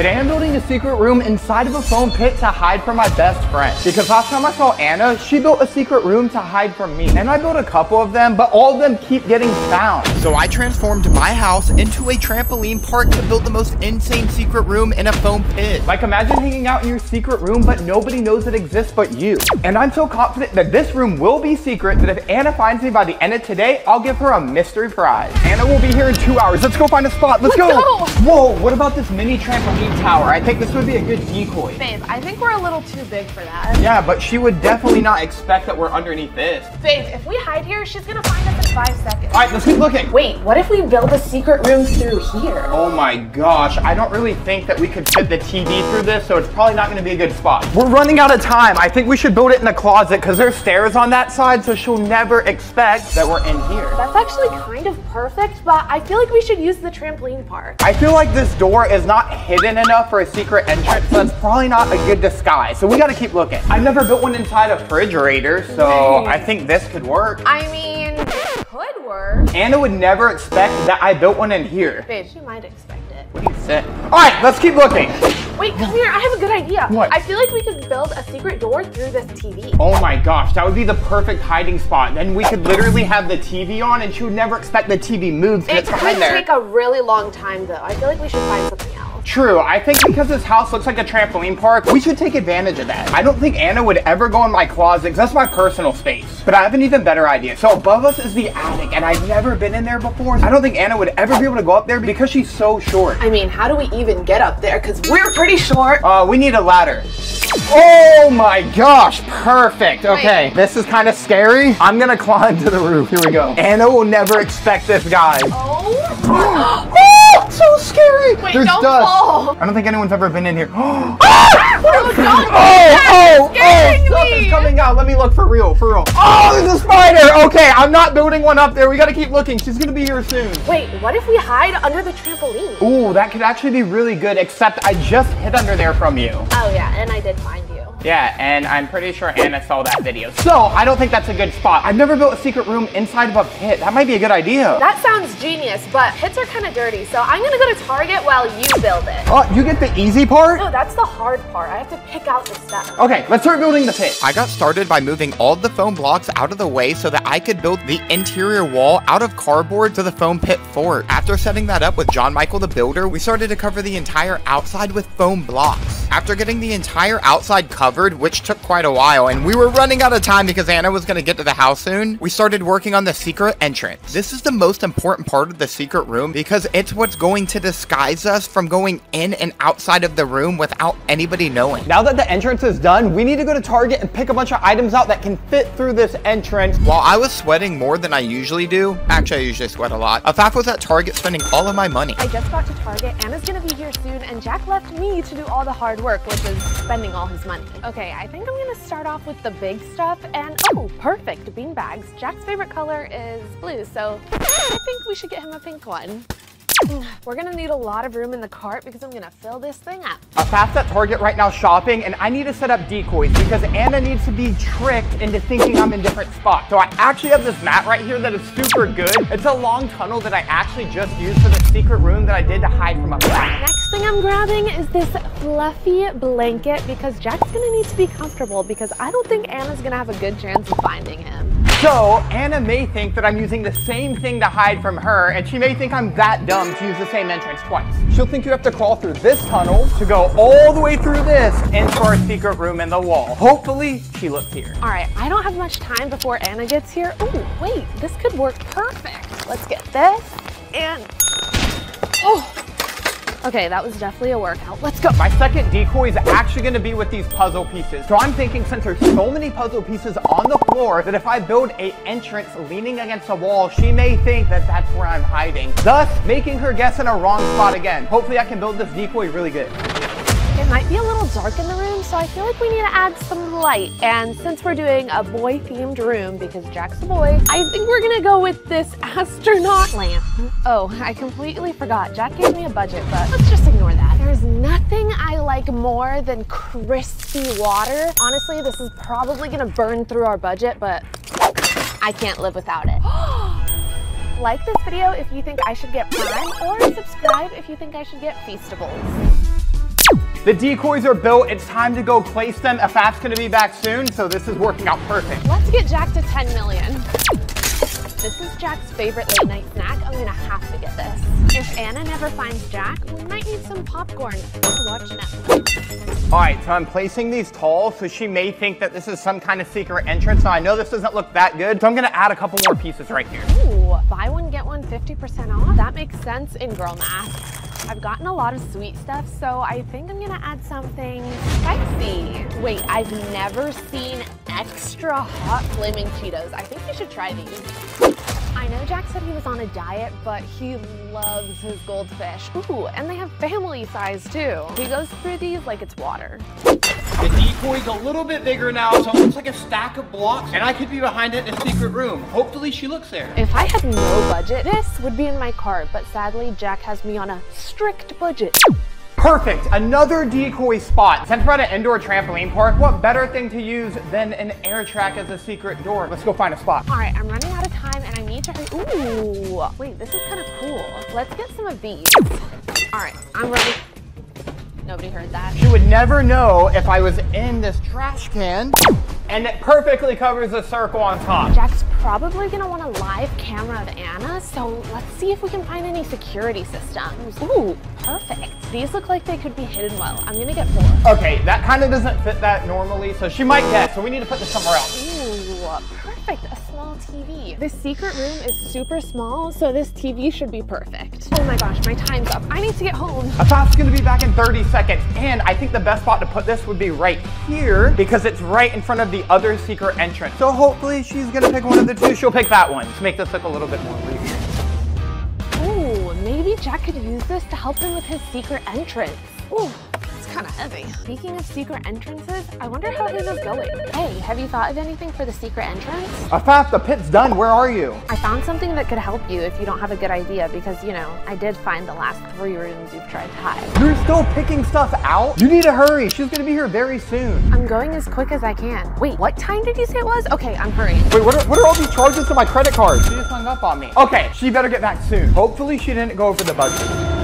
Today I'm building a secret room inside of a foam pit to hide from my best friend. Because last time I saw Anna, she built a secret room to hide from me. And I built a couple of them, but all of them keep getting found. So I transformed my house into a trampoline park to build the most insane secret room in a foam pit. Like imagine hanging out in your secret room, but nobody knows it exists but you. And I'm so confident that this room will be secret that if Anna finds me by the end of today, I'll give her a mystery prize. Anna will be here in two hours. Let's go find a spot. Let's, Let's go. go. Whoa, what about this mini trampoline tower? I think this would be a good decoy. Babe, I think we're a little too big for that. Yeah, but she would definitely not expect that we're underneath this. Babe, if we hide here, she's gonna find us in five seconds. All right, let's keep looking. Wait, what if we build a secret room through here? Oh my gosh, I don't really think that we could fit the TV through this, so it's probably not gonna be a good spot. We're running out of time. I think we should build it in the closet because there's stairs on that side, so she'll never expect that we're in here. That's actually kind of perfect, but I feel like we should use the trampoline part. I feel like this door is not hidden enough for a secret entrance, so it's probably not a good disguise. So we gotta keep looking. I've never built one inside a refrigerator, so I think this could work. I mean, it could work. Anna would never expect that I built one in here. Babe, she might expect it. What do you say? All right, let's keep looking. Wait, come here, I have a good idea. What? I feel like we could build a secret door through this TV. Oh my gosh, that would be the perfect hiding spot. Then we could literally have the TV on and she would never expect the TV moves It it's could there. take a really long time though. I feel like we should find something else. True, I think because this house looks like a trampoline park, we should take advantage of that. I don't think Anna would ever go in my closet because that's my personal space. But I have an even better idea. So above us is the attic and I've never been in there before. I don't think Anna would ever be able to go up there because she's so short. I mean, how do we even get up there? Because we're pretty short. Uh, we need a ladder. Oh my gosh, perfect. Okay, Wait. this is kind of scary. I'm gonna climb to the roof. Here we go. Anna will never expect this, guys. Oh. Oh, so scary. Wait, There's don't dust. fall. I don't think anyone's ever been in here. oh, Oh, God. oh, oh, scaring something's me. coming out. Let me look for real, for real. Oh, there's a spider. Okay, I'm not building one up there. We gotta keep looking. She's gonna be here soon. Wait, what if we hide under the trampoline? Ooh, that could actually be really good, except I just hid under there from you. Oh yeah, and I did find you. Yeah, and I'm pretty sure Anna saw that video. So, I don't think that's a good spot. I've never built a secret room inside of a pit. That might be a good idea. That sounds genius, but pits are kind of dirty, so I'm gonna go to Target while you build it. Oh, you get the easy part? No, that's the hard part. I have to pick out the stuff. Okay, let's start building the pit. I got started by moving all the foam blocks out of the way so that I could build the interior wall out of cardboard to the foam pit fort. After setting that up with John Michael the builder, we started to cover the entire outside with foam blocks. After getting the entire outside covered, which took quite a while, and we were running out of time because Anna was gonna get to the house soon, we started working on the secret entrance. This is the most important part of the secret room because it's what's going to disguise us from going in and outside of the room without anybody knowing. Now that the entrance is done, we need to go to Target and pick a bunch of items out that can fit through this entrance. While I was sweating more than I usually do, actually I usually sweat a lot, Afaf was at Target spending all of my money. I just got to Target. Anna's gonna be here soon, and Jack left me to do all the hard work, which is spending all his money. Okay, I think I'm gonna start off with the big stuff, and oh, perfect, bean bags. Jack's favorite color is blue, so I think we should get him a pink one. We're gonna need a lot of room in the cart because I'm gonna fill this thing up. Afaf's at Target right now shopping, and I need to set up decoys because Anna needs to be tricked into thinking I'm in different spots. So I actually have this mat right here that is super good. It's a long tunnel that I actually just used for the secret room that I did to hide from Afaf. Next thing I'm grabbing is this fluffy blanket because Jack's gonna need to be comfortable because I don't think Anna's gonna have a good chance of finding him. So Anna may think that I'm using the same thing to hide from her, and she may think I'm that dumb to use the same entrance twice. She'll think you have to crawl through this tunnel to go all the way through this into our secret room in the wall. Hopefully, she looks here. All right, I don't have much time before Anna gets here. Oh, wait, this could work perfect. Let's get this and, oh, okay, that was definitely a workout. Let's go. My second decoy is actually going to be with these puzzle pieces. So I'm thinking since there's so many puzzle pieces on the floor that if I build a entrance leaning against a wall, she may think that that's where I'm hiding, thus making her guess in a wrong spot again. Hopefully I can build this decoy really good. It might be a little dark in the room, so I feel like we need to add some light. And since we're doing a boy-themed room, because Jack's a boy, I think we're gonna go with this astronaut lamp. Oh, I completely forgot. Jack gave me a budget, but let's just ignore that. There's nothing I like more than crispy water. Honestly, this is probably gonna burn through our budget, but I can't live without it. like this video if you think I should get Prime, or subscribe if you think I should get Feastables. The decoys are built. It's time to go place them. Afaf's gonna be back soon, so this is working out perfect. Let's get Jack to 10 million. This is Jack's favorite late night snack. I'm gonna have to get this. If Anna never finds Jack, we might need some popcorn to watch Netflix. All right, so I'm placing these tall, so she may think that this is some kind of secret entrance. Now I know this doesn't look that good, so I'm gonna add a couple more pieces right here. Ooh, buy one, get one 50% off? That makes sense in girl math. I've gotten a lot of sweet stuff, so I think I'm gonna add something spicy. Wait, I've never seen extra hot flaming Cheetos. I think you should try these. I know Jack said he was on a diet, but he loves his goldfish. Ooh, and they have family size too. He goes through these like it's water. The decoy's a little bit bigger now, so it looks like a stack of blocks, and I could be behind it in a secret room. Hopefully she looks there. If I had no budget, this would be in my cart, but sadly Jack has me on a strict budget. Perfect, another decoy spot. Since we're at an indoor trampoline park, what better thing to use than an air track as a secret door? Let's go find a spot. All right, I'm running out of time and I need to hurry. Ooh, wait, this is kind of cool. Let's get some of these. All right, I'm ready. Nobody heard that. You would never know if I was in this trash can and it perfectly covers the circle on top. Jack's probably gonna want a live camera of Anna, so let's see if we can find any security systems. Ooh, perfect. These look like they could be hidden well. I'm gonna get four. Okay, that kind of doesn't fit that normally, so she might get, so we need to put this somewhere else. Ooh, perfect, a small TV. This secret room is super small, so this TV should be perfect. Oh my gosh, my time's up. I need to get home. Afaf's gonna be back in 30 seconds, and I think the best spot to put this would be right here, because it's right in front of the other secret entrance. So hopefully she's gonna pick one of the two. She'll pick that one to make this look a little bit more real. Ooh, maybe Jack could use this to help him with his secret entrance. Ooh, it's kind of heavy. Speaking of secret entrances, I wonder how his is going. Hey, have you thought of anything for the secret entrance? Afaf, the pit's done. Where are you? I found something that could help you if you don't have a good idea because, you know, I did find the last three rooms you've tried to hide. You're still picking stuff out? You need to hurry. She's gonna be here very soon. I'm going as quick as I can. Wait, what time did you say it was? Okay, I'm hurrying. Wait, what are, what are all these charges to my credit card? She just hung up on me. Okay, she better get back soon. Hopefully she didn't go over the budget.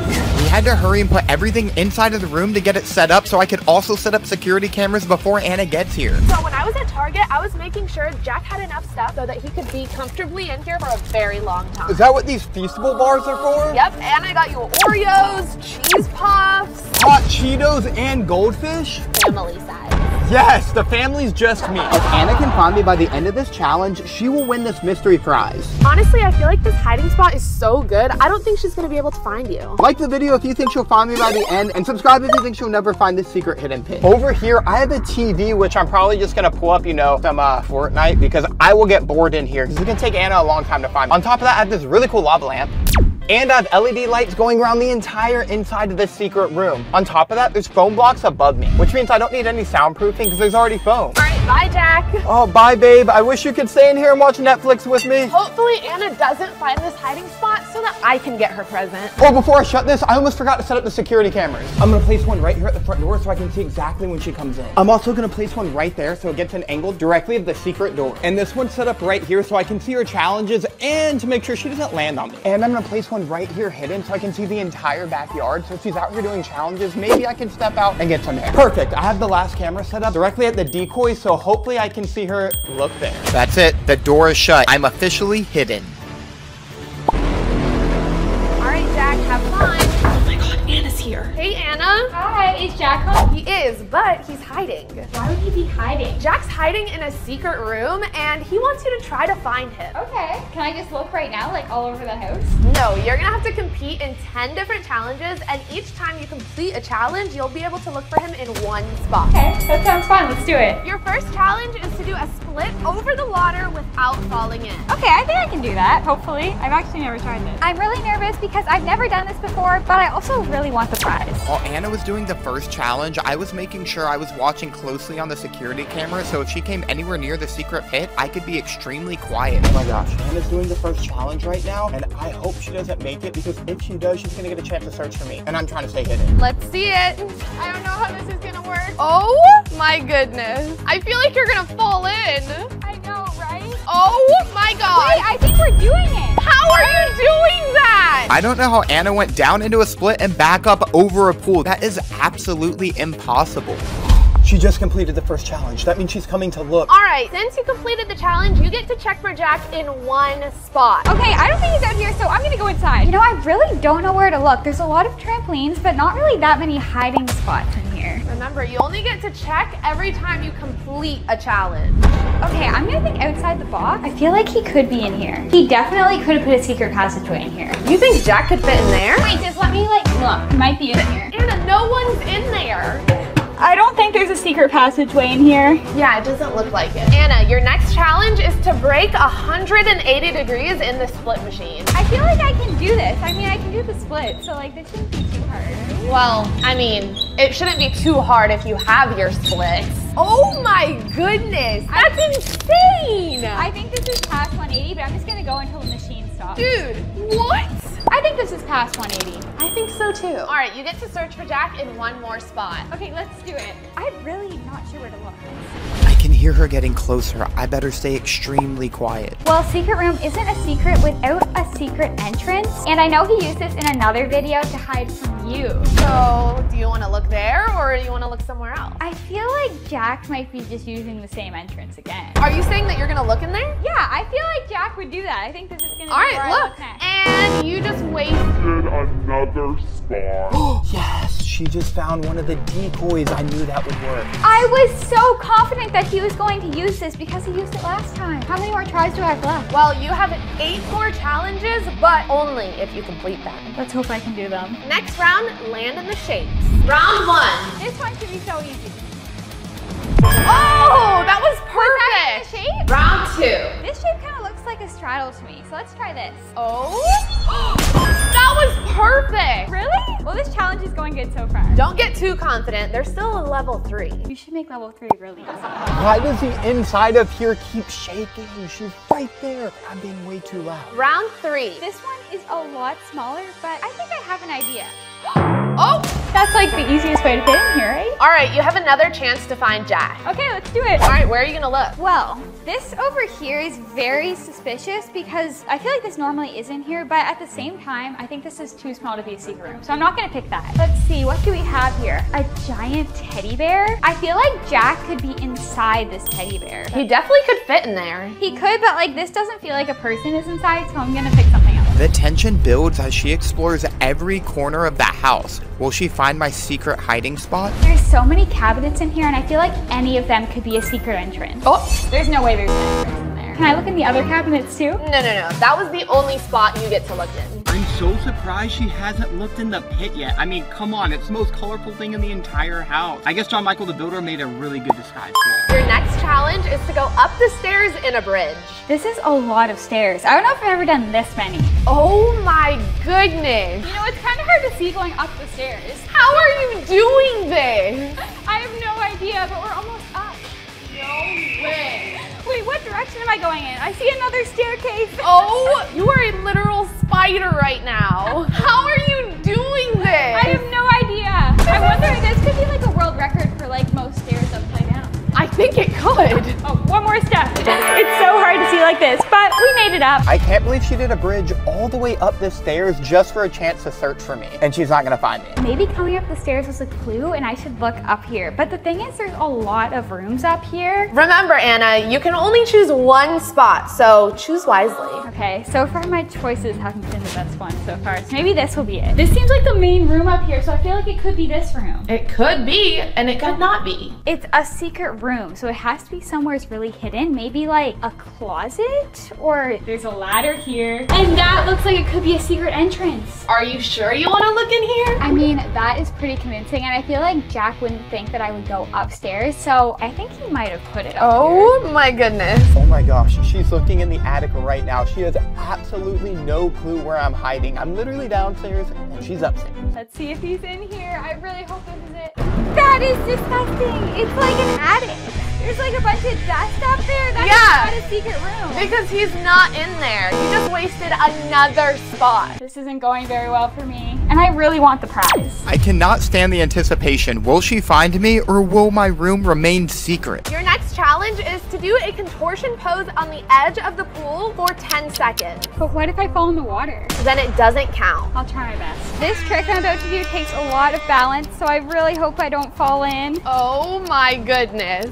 We had to hurry and put everything inside of the room to get it set up so I could also set up security cameras before Anna gets here. So when I was at Target, I was making sure Jack had enough stuff so that he could be comfortably in here for a very long time. Is that what these Feastable bars are for? Yep, and I got you Oreos, cheese puffs, Hot Cheetos and goldfish? family size. Yes, the family's just me. If Anna can find me by the end of this challenge, she will win this mystery prize. Honestly, I feel like this hiding spot is so good. I don't think she's gonna be able to find you. Like the video if you think she'll find me by the end, and subscribe if you think she'll never find this secret hidden pin. Over here, I have a TV, which I'm probably just gonna pull up, you know, some uh, Fortnite, because I will get bored in here, because it's gonna take Anna a long time to find me. On top of that, I have this really cool lava lamp. And I have LED lights going around the entire inside of this secret room. On top of that, there's foam blocks above me, which means I don't need any soundproofing because there's already foam. Bye, Jack. Oh, bye, babe. I wish you could stay in here and watch Netflix with me. Hopefully Anna doesn't find this hiding spot so that I can get her present. Oh, before I shut this, I almost forgot to set up the security cameras. I'm gonna place one right here at the front door so I can see exactly when she comes in. I'm also gonna place one right there so it gets an angle directly at the secret door. And this one's set up right here so I can see her challenges and to make sure she doesn't land on me. And I'm gonna place one right here hidden so I can see the entire backyard. So if she's out here doing challenges, maybe I can step out and get some air. Perfect. I have the last camera set up directly at the decoy, so hopefully I can see her look there. That's it. The door is shut. I'm officially hidden. All right, Jack, have fun. Here. Hey, Anna. Hi, is Jack home? He is, but he's hiding. Why would he be hiding? Jack's hiding in a secret room and he wants you to try to find him. Okay, can I just look right now, like all over the house? No, you're gonna have to compete in 10 different challenges, and each time you complete a challenge, you'll be able to look for him in one spot. Okay, that sounds fun. Let's do it. Your first challenge is to do a split over the water without falling in. Okay, I think I can do that, hopefully. I've actually never tried this. I'm really nervous because I've never done this before, but I also really want the prize. While Anna was doing the first challenge, I was making sure I was watching closely on the security camera, so if she came anywhere near the secret pit, I could be extremely quiet. Oh my gosh, Anna's doing the first challenge right now, and I hope she doesn't make it, because if she does, she's gonna get a chance to search for me, and I'm trying to stay hidden. Let's see it. I don't know how this is gonna work. Oh my goodness. I feel like you're gonna fall in. I know, right? Oh, oh my god. Wait, I think we're doing it. How are you doing that? I don't know how Anna went down into a split and back up over a pool. That is absolutely impossible. She just completed the first challenge. That means she's coming to look. All right, since you completed the challenge, you get to check for Jack in one spot. Okay, I don't think he's out here, so I'm gonna go inside. You know, I really don't know where to look. There's a lot of trampolines, but not really that many hiding spots in here. Remember, you only get to check every time you complete a challenge. Okay, I'm gonna think outside the box. I feel like he could be in here. He definitely could have put a secret passageway in here. You think Jack could fit in there? Wait, just let me like look. He might be in here. Anna, no one's in there. I don't think there's a secret passageway in here. Yeah, it doesn't look like it. Anna, your next challenge is to break 180 degrees in the split machine. I feel like I can do this. I mean, I can do the split, so like this shouldn't be too hard. Well, I mean, it shouldn't be too hard if you have your splits. Oh my goodness, that's insane! I think this is past 180, but I'm just gonna go until the machine stops. Dude, what? I think this is past 180. I think so too. All right, you get to search for Jack in one more spot. Okay, let's do it. I'm really not sure where to look. I can hear her getting closer. I better stay extremely quiet. Well, secret room isn't a secret without a secret entrance. And I know he used this in another video to hide from you. So, do you want to look there or do you want to look somewhere else? I feel like Jack might be just using the same entrance again. Are you saying that you're going to look in there? Yeah, I feel like Jack would do that. I think this is going to All be where look. look. And you just wasted another spot. yes, she just found one of the decoys. I knew that would work. I was so confident that he was going to use this because he used it last time. How many more tries do I have left? Well, you have eight more challenges, but only if you complete them. Let's hope I can do them. Next round, land in the shapes. Round one. This one should be so easy. Oh, that was Was that in perfect. the shape? Round two. This shape kind of looks like a straddle to me, so let's try this. Oh, that was perfect. Really? Well, this challenge is going good so far. Don't get too confident. There's still a level three. You should make level three really easy. Why does the inside of here keep shaking? She's right there. I'm being way too loud. Round three. This one is a lot smaller, but I think I have an idea. Oh, That's like the easiest way to fit in here, right? all right. You have another chance to find Jack. Okay, let's do it. All right, where are you gonna look? Well, this over here is very suspicious because I feel like this normally isn't here, but at the same time, I think this is too small to be a secret room. So I'm not gonna pick that. Let's see, what do we have here? A giant teddy bear? I feel like Jack could be inside this teddy bear. He definitely could fit in there. He could, but like this doesn't feel like a person is inside, so I'm gonna pick something. The tension builds as she explores every corner of the house. Will she find my secret hiding spot? There's so many cabinets in here, and I feel like any of them could be a secret entrance. Oh, There's no way there's an entrance in there. Can I look in the other cabinets too? no, no, no. That was the only spot you get to look in. I'm so surprised she hasn't looked in the pit yet. I mean, come on, it's the most colorful thing in the entire house. I guess John Michael the Builder made a really good disguise tool. Your next challenge is to go up the stairs in a bridge. This is a lot of stairs. I don't know if I've ever done this many. Oh my goodness. You know, it's kind of hard to see going up the stairs. How are you doing this? I have no idea, but we're almost up. Way. Wait, what direction am I going in? I see another staircase. Oh, you are a literal spider right now. How are you doing this? I have no idea. I wonder, if this could be like a world think it could. Oh, one more step. It's so hard to see like this, but we made it up. I can't believe she did a bridge all the way up the stairs just for a chance to search for me. And she's not gonna find me. Maybe coming up the stairs was a clue and I should look up here. But the thing is, there's a lot of rooms up here. Remember, Anna, you can only choose one spot, so choose wisely. Okay, so far my choices haven't been the best one so far. So maybe this will be it. This seems like the main room up here, so I feel like it could be this room. It could be, and it could not be. It's a secret room, so it has to be somewhere it's really hidden. Maybe like a closet, or there's a ladder here. And that looks like it could be a secret entrance. Are you sure you want to look in here? I mean, that is pretty convincing, and I feel like Jack wouldn't think that I would go upstairs, so I think he might have put it up oh here. Oh my goodness. Oh my gosh, she's looking in the attic right now. She has absolutely no clue where I'm hiding. I'm literally downstairs and she's upstairs. Let's see if he's in here. I really hope this is it. That is disgusting. It's like an attic. There's like a bunch of dust up there. That's Yeah. not a secret room. Because he's not in there. You just wasted another spot. This isn't going very well for me. And and I really want the prize. I cannot stand the anticipation. Will she find me or will my room remain secret? Your next challenge is to do a contortion pose on the edge of the pool for 10 seconds. But what if I fall in the water? Then it doesn't count. I'll try my best. This trick I'm about to do takes a lot of balance, so I really hope I don't fall in. Oh my goodness.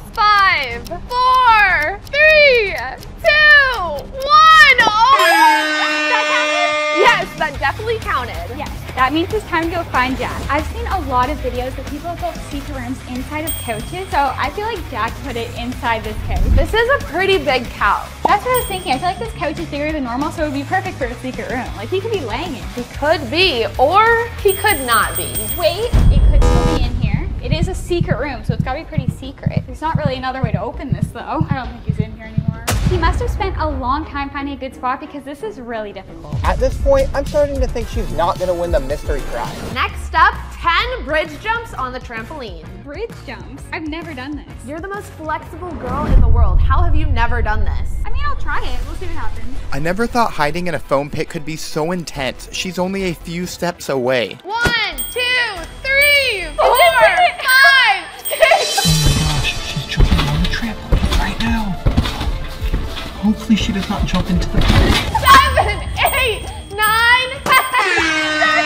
Five, four, three, two, one. Oh! Yes, that definitely counted. Yes, that means it's time to go find Jack. I've seen a lot of videos that people have built secret rooms inside of couches, so I feel like Jack put it inside this couch. This is a pretty big couch. That's what I was thinking. I feel like this couch is bigger than normal, so it would be perfect for a secret room. Like he could be laying in. He could be, or he could not be. Wait, it could still be. It is a secret room, so it's gotta be pretty secret. There's not really another way to open this though. I don't think he's in here anymore. He must have spent a long time finding a good spot because this is really difficult. At this point, I'm starting to think she's not gonna win the mystery prize. Next up, 10 bridge jumps on the trampoline. Bridge jumps. I've never done this. You're the most flexible girl in the world. How have you never done this? I mean, I'll try it. We'll see what happens. I never thought hiding in a foam pit could be so intense. She's only a few steps away. One, two, three, four, did it! five, six. Gosh, she's jumping on the trampoline right now. Hopefully she does not jump into the pit. seven, eight, nine, ten. That's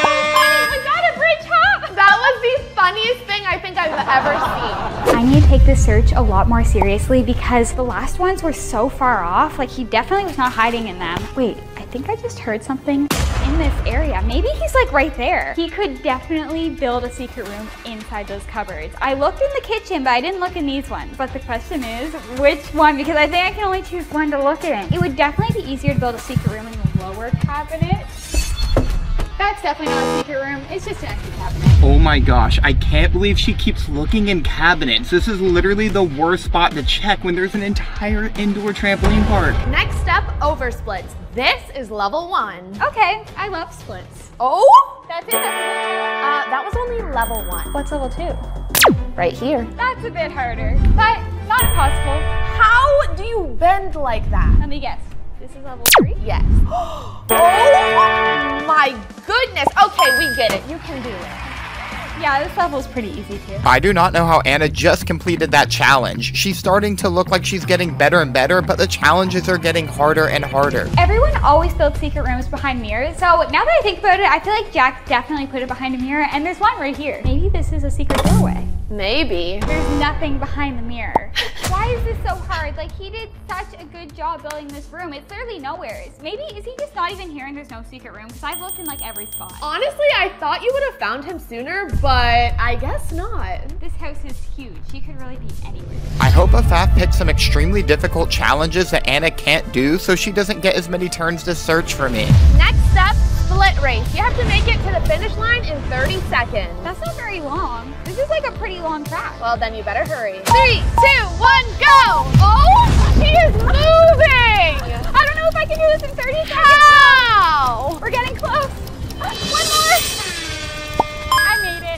so funny. Was that a bridge hop? That was the funniest thing I think I've ever seen. I need to take this search a lot more seriously because the last ones were so far off. Like he definitely was not hiding in them. Wait, I think I just heard something in this area. Maybe he's like right there. He could definitely build a secret room inside those cupboards. I looked in the kitchen, but I didn't look in these ones. But the question is, which one? Because I think I can only choose one to look in. It would definitely be easier to build a secret room in the lower cabinet. That's definitely not a secret room. It's just an empty cabinet. Oh my gosh, I can't believe she keeps looking in cabinets. This is literally the worst spot to check when there's an entire indoor trampoline park. Next up, oversplits. This is level one. Okay, I love splits. Oh? That's it. Uh, that was only level one. What's level two? Right here. That's a bit harder, but not impossible. How do you bend like that? Let me guess. This is level three? Yes. oh my goodness. Okay, we get it. You can do it. Yeah, this level's pretty easy too. I do not know how Anna just completed that challenge. She's starting to look like she's getting better and better, but the challenges are getting harder and harder. Everyone always builds secret rooms behind mirrors, so now that I think about it, I feel like Jack definitely put it behind a mirror, and there's one right here. Maybe this is a secret doorway. Maybe. There's nothing behind the miror. Why is this so hard? Like, he did such a good job building this room. It's literally nowhere. Maybe, is he just not even here and there's no secret room? Because I've looked in like every spot. Honestly, I thought you would have found him sooner, but I guess not. This house is huge. He could really be anywhere. I hope Afaf picked some extremely difficult challenges that Anna can't do so she doesn't get as many turns to search for me. Next up, split race. You have to make it to the finish line in 30 seconds. That's not very long. This is like a pretty long track. Well, then you better hurry. Three, two, one, go! Oh, she is moving! I don't know if I can do this in 30 seconds. How? We're getting close. One more.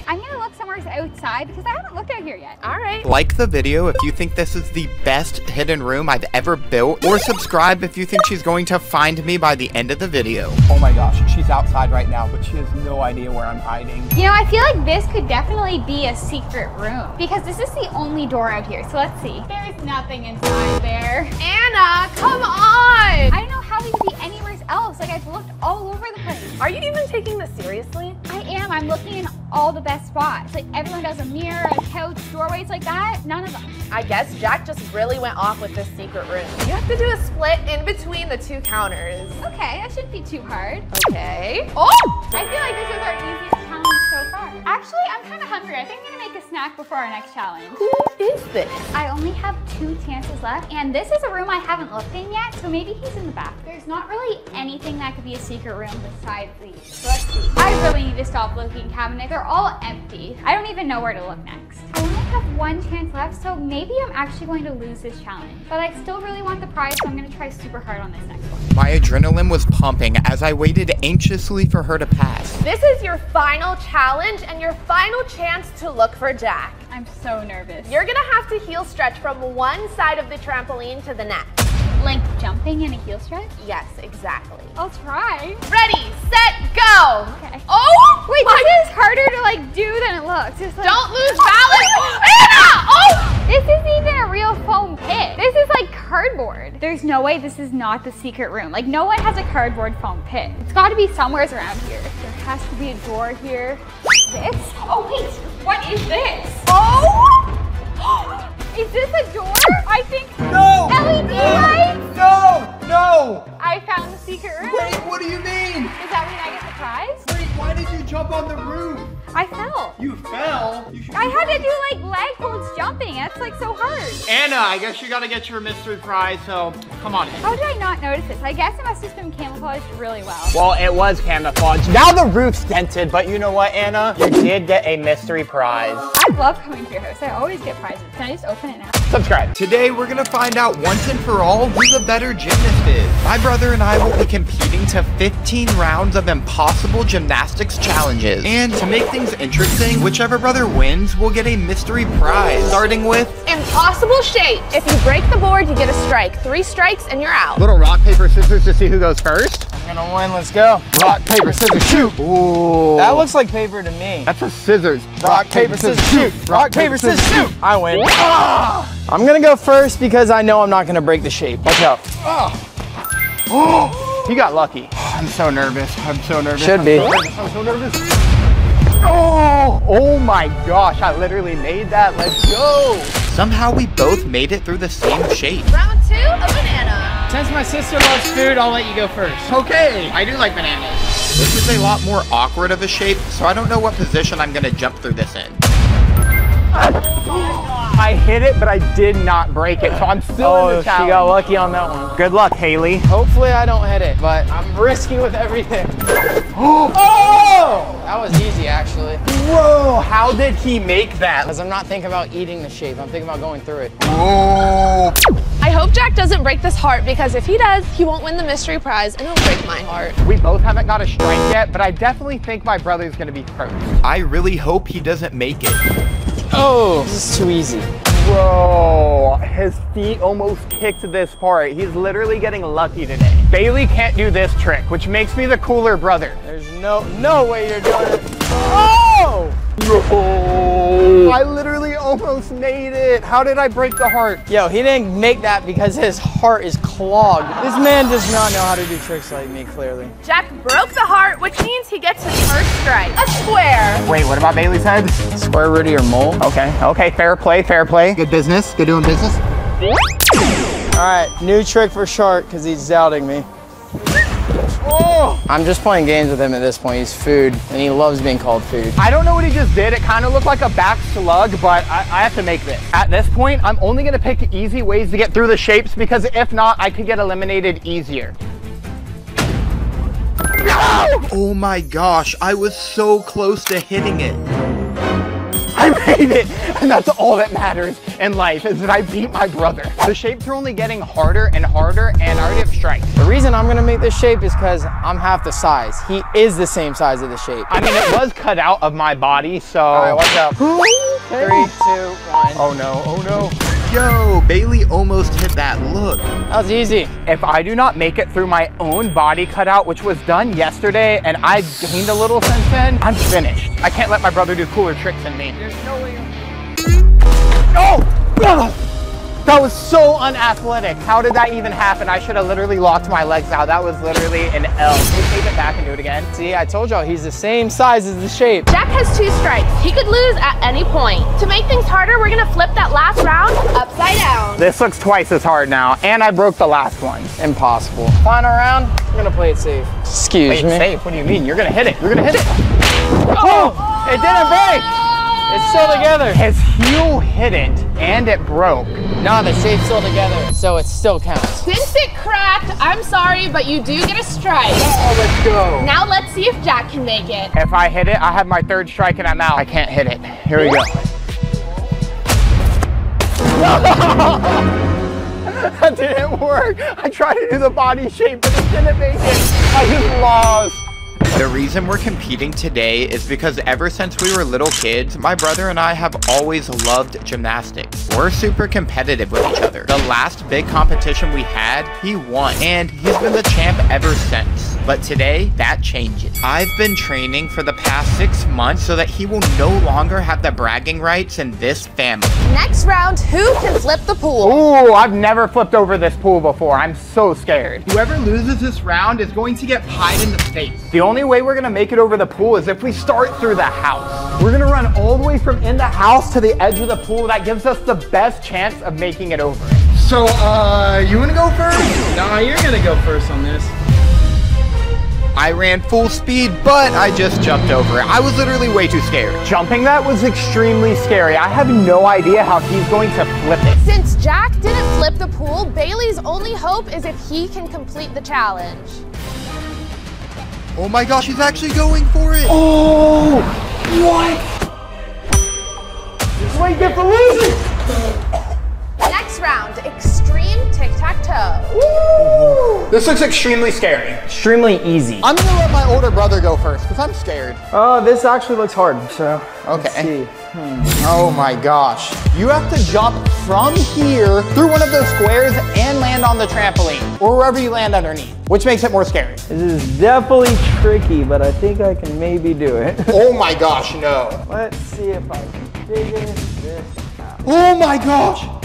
I made it. I'm gonna look somewhere outside because I haven't looked out here yet. All right. Like the video if you think this is the best hidden room I've ever built, or subscribe if you think she's going to find me by the end of the video. Oh my gosh, she's outside right now, but she has no idea where I'm hiding. You know, I feel like this could definitely be a secret room because this is the only door out here. So let's see. There's nothing inside there. Anna, come on! I don't know how he could be anywhere else. Like I've looked all over the place. Are you even taking this seriously? I am. I'm looking in all the best spots. Like everyone does a mirror, a couch, doorways like that. None of them. I guess Jack just really went off with this secret room. You have to do a split in between the two counters. Okay, that shouldn't be too hard. Okay. Oh! I feel like this is our easiest challenge so far. Actually, I'm kind of hungry. I think I'm gonna make a snack before our next challenge. Who is this? I only have two chances left, and this is a room I haven't looked in yet, so maybe he's in the back. There's not really anything that could be a secret room besides these. So let's see. I really need to stop looking in cabinets. They're all empty. I don't even know where to look next. I only have one chance left, so maybe I'm actually going to lose this challenge. But I still really want the prize, so I'm gonna try super hard on this next one. My adrenaline was pumping as I waited anxiously for her to pass. This is your final challenge and your final chance to look for Jack. I'm so nervous. You're gonna have to heel stretch from one side of the trampoline to the next. Like jumping in a heel stretch? Yes, exactly. I'll try. Ready, set, go. Okay. Oh, Wait, my this is harder to like do than it looks. Like, Don't lose balance. Anna! Oh! This isn't even a real foam pit. This is like cardboard. There's no way this is not the secret room. Like no one has a cardboard foam pit. It's got to be somewhere around here. There has to be a door here. This? Oh wait, what is this? Oh! is this a door? I think No! LED lights. No! No! I found the secret room. Wait, what do you mean? Does that mean I get the prize? Wait, why did you jump on the roof? I fell. You fell? You I had to do like leg holds jumping. That's like so hard. Anna, I guess you gotta get your mystery prize, so come on in. How did I not notice this? I guess it must have been camouflaged really well. Well, it was camouflaged. Now the roof's dented, but you know what, Anna? You did get a mystery prize. I love coming to your house. I always get prizes. Can I just open it now? Subscribe. Today, we're gonna find out once and for all who the better gymnast is. My brother and I will be competing to 15 rounds of impossible gymnastics challenges. And to make things interesting, whichever brother wins will get a mystery prize, starting with Impossible shape. If you break the board, you get a strike. Three strikes and you're out. Little rock, paper, scissors to see who goes first. I'm gonna win, let's go. Rock, paper, scissors, shoot. Ooh. That looks like paper to me. That's a scissors. Rock, paper, scissors, shoot. Rock, paper, scissors, shoot. I win. Ah! I'm gonna go first because I know I'm not gonna break the shape. Watch out. He got lucky. I'm so nervous. I'm so nervous. Should I'm be. So nervous. I'm so nervous. Oh! Oh my gosh! I literally made that. Let's go. somehow we both made it through the same shape. Round two, a banana. Since my sister loves food, I'll let you go first. Okay, I do like bananas. This is a lot more awkward of a shape, so I don't know what position I'm gonna jump through this in. Oh I hit it, but I did not break it, so I'm still Oh, in the oh, she challenge. got lucky on that one. Good luck, Haley. Hopefully I don't hit it, but I'm risky with everything. Oh! That was easy actually. Whoa! How did he make that? Because I'm not thinking about eating the shape, I'm thinking about going through it. Oh! I hope Jack doesn't break this heart because if he does, he won't win the mystery prize and it'll break my heart. We both haven't got a strike yet, but I definitely think my brother's gonna be first. I really hope he doesn't make it. Oh, this is too easy. Whoa, his feet almost kicked this part. He's literally getting lucky today. Bailey can't do this trick, which makes me the cooler brother. There's no no way you're doing it. Oh! No! I literally almost made it. How did I break the heart? Yo, he didn't make that because his heart is clogged. This man does not know how to do tricks like me, clearly. Jack broke the heart, which means he gets his first strike. A square. Wait, what about Bailey's head? Square root of your mole. Okay, okay, fair play, fair play. Good business, good doing business. All right, new trick for Shark because he's doubting me. Oh! I'm just playing games with him at this point. He's food, and he loves being called food. I don't know what he just did. It kind of looked like a back slug, but I, I have to make this. At this point, I'm only gonna pick easy ways to get through the shapes because if not, I could get eliminated easier. Oh my gosh, I was so close to hitting it. I made it, and that's all that matters in life is that I beat my brother. The shapes are only getting harder and harder, and I already have strikes. The reason I'm gonna make this shape is because I'm half the size. He is the same size of the shape. I mean, it was cut out of my body, so. All right, watch out. Three, two, one. Oh no, oh no. Yo, Bailey almost hit that. Look. That was easy. If I do not make it through my own body cutout, which was done yesterday, and I gained a little since then, I'm finished. I can't let my brother do cooler tricks than me. There's no way. Oh! Ugh! That was so unathletic. How did that even happen? I should have literally locked my legs out. That was literally an L. Can you take it back and do it again? See, I told y'all he's the same size as the shape. Jack has two strikes. He could lose at any point. To make things harder, we're gonna flip that last round upside down. This looks twice as hard now, and I broke the last one. Impossible. Final round. I'm gonna play it safe. Excuse Wait, me. safe? What do you mean? You're gonna hit it. You're gonna hit it. Oh! oh! It didn't break! It's still together. His heel hit it, and it broke. No, the shape's still together, so it still counts. Since it cracked, I'm sorry, but you do get a strike. Oh, let's go. Now let's see if Jack can make it. If I hit it, I have my third strike and I'm out. I can't hit it. Here we go. that didn't work. I tried to do the body shape, but it didn't make it. I just lost. The reason we're competing today is because ever since we were little kids, my brother and I have always loved gymnastics. We're super competitive with each other. The last big competition we had, he won, and he's been the champ ever since. But today, that changes. I've been training for the past six months so that he will no longer have the bragging rights in this family. Next round, who can flip the pool? Ooh, I've never flipped over this pool before. I'm so scared. Whoever loses this round is going to get pied in the face. The only way we're gonna make it over the pool is if we start through the house. We're gonna run all the way from in the house to the edge of the pool. That gives us the best chance of making it over. So, uh, you wanna go first? Nah, you're gonna go first on this. I ran full speed, but I just jumped over it. I was literally way too scared. Jumping that was extremely scary. I have no idea how he's going to flip it. Since Jack didn't flip the pool, Bailey's only hope is if he can complete the challenge. Oh my gosh, he's actually going for it. Oh, what? This might get the losing. Next round, extreme tic-tac-toe. This looks extremely scary. Extremely easy. I'm gonna let my older brother go first because I'm scared. Oh, this actually looks hard, so. let's Okay. see. Hmm. Oh my gosh. You have to jump from here through one of those squares and land on the trampoline or wherever you land underneath, which makes it more scary. This is definitely tricky, but I think I can maybe do it. Oh my gosh, no. Let's see if I can figure this out. Oh my gosh.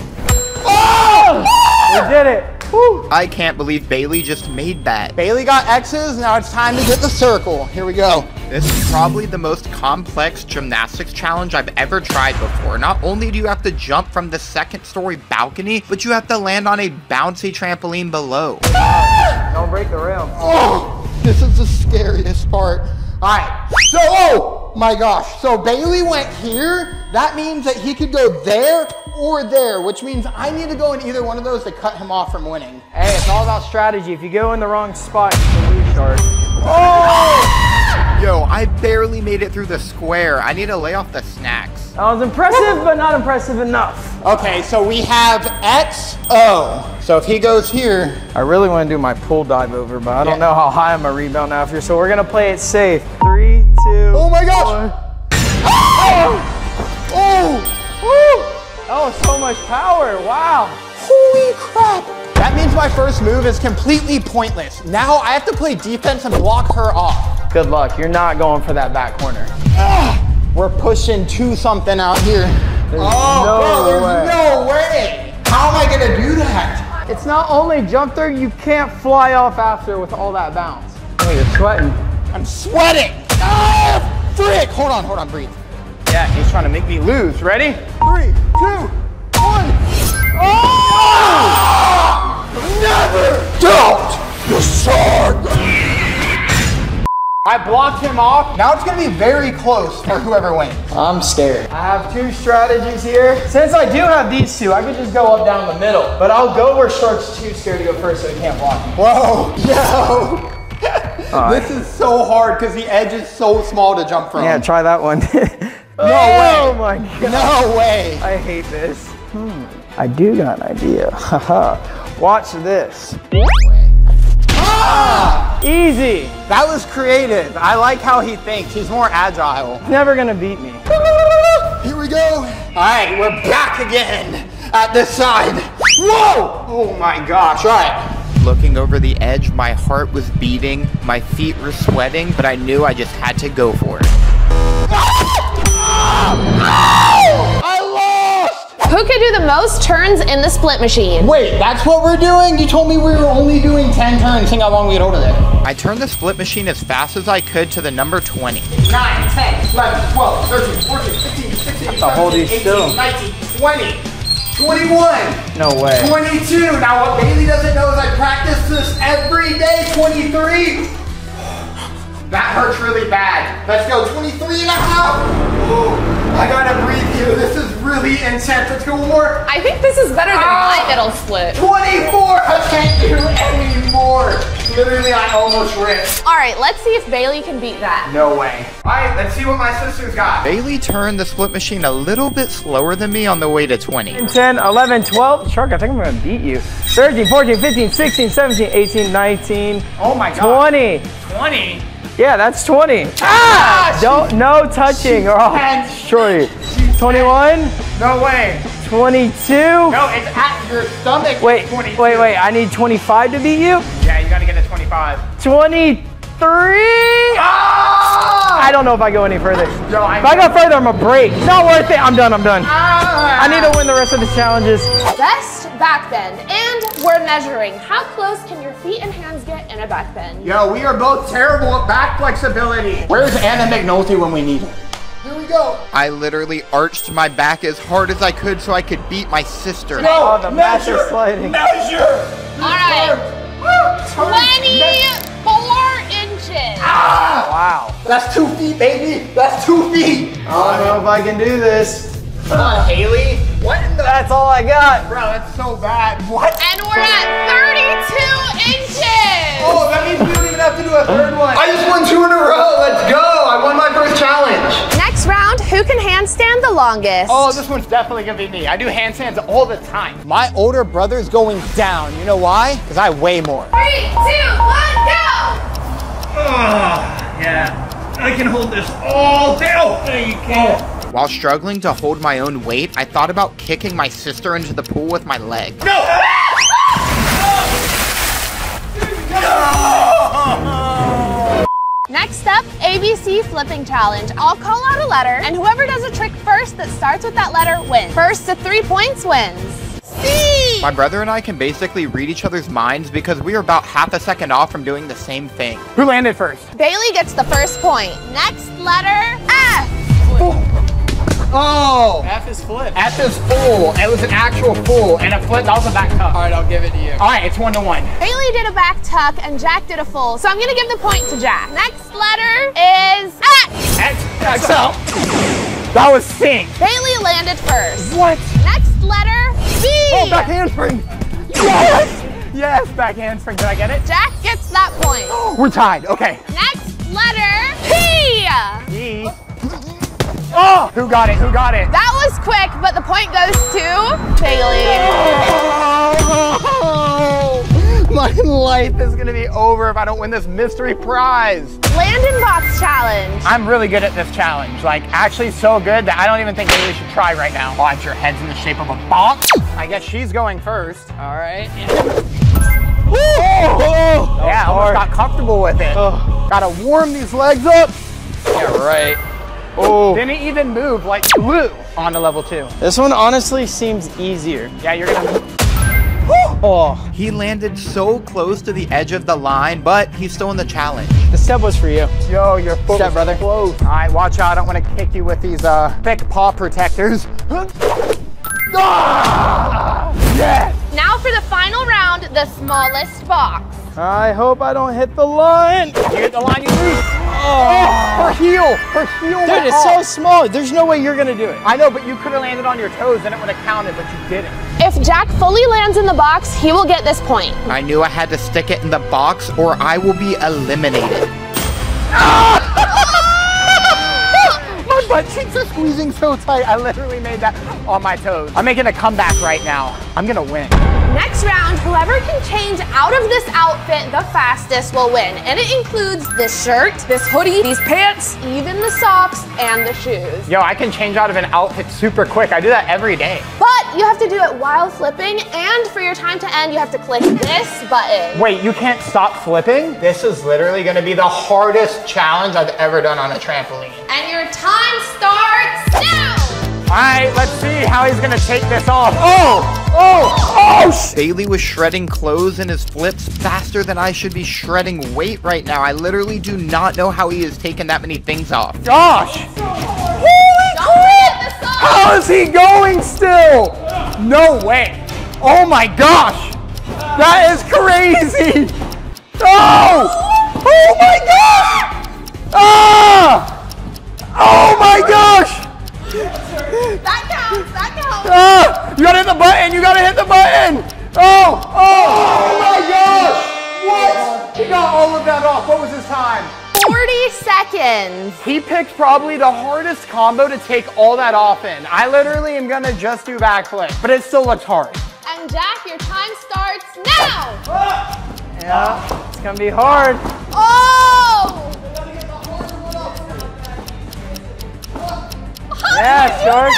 Oh! We did it! Woo. I can't believe Bailey just made that. Bailey got X's, now it's time to get the circle. Here we go. This is probably the most complex gymnastics challenge I've ever tried before. Not only do you have to jump from the second story balcony, but you have to land on a bouncy trampoline below. Don't break the rim. Oh, this is the scariest part. All right, so, oh my gosh. So Bailey went here. That means that he could go there or there, which means I need to go in either one of those to cut him off from winning. Hey, it's all about strategy. If you go in the wrong spot, you can lose shark. Yo, I barely made it through the square. I need to lay off the snacks. That was impressive, but not impressive enough. Okay, so we have X, O. So if he goes here, I really want to do my pull dive over, but I don't Yeah. know how high I'm gonna rebound after, so we're gonna play it safe. Three, two. Oh my gosh. one. oh, Oh, so much power! Wow. holy crap. That means my first move is completely pointless. Now I have to play defense and block her off. Good luck. You're not going for that back corner. We're pushing two something out here. There's oh, no bro, there's way. no way. How am I gonna do that? It's not only jump there, you can't fly off after with all that bounce. Oh, you're sweating. I'm sweating. Ah, frick. Hold on, hold on, breathe. Yeah, he's trying to make me lose. Ready? Three, two, one. Oh! Never doubt the sword. I blocked him off. Now it's gonna be very close for whoever wins. I'm scared. I have two strategies here. Since I do have these two, I could just go up down the middle. But I'll go where Shark's too scared to go first so he can't block me. Whoa, yo. This is so hard because the edge is so small to jump from. Yeah, try that one. no way. Oh my god. No way. I hate this. Hmm. I do got an idea. Haha. Watch this. Ah! Easy. That was creative. I like how he thinks. He's more agile. Never gonna beat me. Here we go. All right, we're back again at this side. Whoa! Oh my gosh. All right. Looking over the edge, my heart was beating, my feet were sweating, but I knew I just had to go for it. I lost! Who could do the most turns in the split machine? Wait, that's what we're doing? You told me we were only doing 10 turns. Think how long we get hold of it. I turned the split machine as fast as I could to the number 20. 9, 10, 11, 12, 13, 14, 15, 16, to hold these 18, 19, 20, 21, No way. 22. Now what Bailey doesn't know is I practice this every day. 23. That hurts really bad. Let's go. 23 and a half. I breathe here. This is really intense. Let's go one more. I think this is better than Ah! my middle split. 24! I can't do any more. Literally, I almost ripped. All right, let's see if Bailey can beat that. No way. All right, let's see what my sister's got. Bailey turned the split machine a little bit slower than me on the way to 20. 10, 11, 12. Shark, I think I'm gonna beat you. 13, 14, 15, 16, 17, 18, 19, Oh my god. 20. 20. Yeah, that's 20. Ah! Don't, no touching or I'll destroy you. 21, No way. 22. No, it's at your stomach. Wait, 22. wait, wait. I need 25 to beat you. Yeah, you gotta get a 25. 23. Ah! I don't know if I go any further. Yo, I- If I go further, I'm gonna break. It's not worth it. I'm done. I'm done. Ah! I need to win the rest of the challenges. Best back bend. And we're measuring how close can your feet and hands get in a back bend. Yo, we are both terrible at back flexibility. Where's Anna McNulty when we need her? Here we go. I literally arched my back as hard as I could so I could beat my sister. Oh, the massive sliding. Measure. All right. 24 inches. Ah! Wow. That's two feet, baby. That's two feet. I don't know if I can do this. Come on, Haley. What in the? That's all I got. Bro, that's so bad. What? And we're at 32 inches. Oh, that means we don't even have to do a third one. I just won two in a row. Let's go. I won my first challenge. Next round, who can handstand the longest? Oh, this one's definitely gonna be me. I do handstands all the time. My older brother's going down. You know why? Because I weigh more. Three, two, one, go! Ah, yeah, I can hold this all day. Oh, no, you can't. While struggling to hold my own weight, I thought about kicking my sister into the pool with my leg. Next up, ABC flipping challenge. I'll call out a letter, and whoever does a trick first that starts with that letter wins. First to three points wins. C! My brother and I can basically read each other's minds because we are about half a second off from doing the same thing. Who landed first? Bailey gets the first point. Next letter, F. Oh. F is flip. F is full, it was an actual full and a flip. That was a back tuck. All right, I'll give it to you. All right, it's one to one. Bailey did a back tuck, and Jack did a full, so I'm gonna give the point to Jack. Next letter is X. X, XL. That was sync. Bailey landed first. What? Next letter, B. Oh, back handspring. Yes. Yes, back handspring. Did I get it? Jack gets that point. We're tied. Okay. Next letter, P. Oh, who got it? Who got it? That was quick, but the point goes to Bailey. Oh, my life is gonna be over if I don't win this mystery prize. Landon box challenge. I'm really good at this challenge. Like, actually so good that I don't even think Haley should try right now. Watch, your head's in the shape of a box. I guess she's going first. All right. Oh, yeah, almost got comfortable with it. Oh. Gotta warm these legs up. Yeah, right. Oh. Didn't even move like glue on the level two. This one honestly seems easier. Yeah, you're gonna. Oh, He landed so close to the edge of the line, but he's still in the challenge. the step was for you. Yo, your foot Step, was brother. close. All right, watch out. I don't want to kick you with these uh, thick paw protectors. Ah! Yes! Now for the final round, the smallest box. I hope I don't hit the line. You get the line, you lose. Oh, her oh. heel. Her heel Dude, went it's so small. There's no way you're gonna do it. I know, but you could have landed on your toes and it would have counted, but you didn't. If Jack fully lands in the box, he will get this point. I knew I had to stick it in the box or I will be eliminated. My butt cheeks are squeezing so tight. I literally made that on my toes. I'm making a comeback right now. I'm gonna win. Next round, whoever can change out of this outfit the fastest will win. And it includes this shirt, this hoodie, these pants, even the socks, and the shoes. Yo, I can change out of an outfit super quick. I do that every day. But you have to do it while flipping, and for your time to end, you have to click this button. Wait, you can't stop flipping? This is literally gonna be the hardest challenge I've ever done on a trampoline. And your time starts now! All right, let's see how he's gonna take this off. Oh, oh, oh, sh- Bailey was shredding clothes in his flips faster than I should be shredding weight right now. I literally do not know how he has taken that many things off. gosh. Holy Don't forget the socks! How is he going still? No way. Oh my gosh. That is crazy. Oh! Oh my gosh! Ah! Oh my gosh! That counts. That counts. You gotta hit the button. You gotta hit the button. Oh, oh, oh my gosh. What? He got all of that off. What was his time? 40 seconds. He picked probably the hardest combo to take all that off in. I literally am gonna just do backflip, but it still looks hard. And Jack, your time starts now. Yeah, it's gonna be hard. Oh! Yeah, Shark.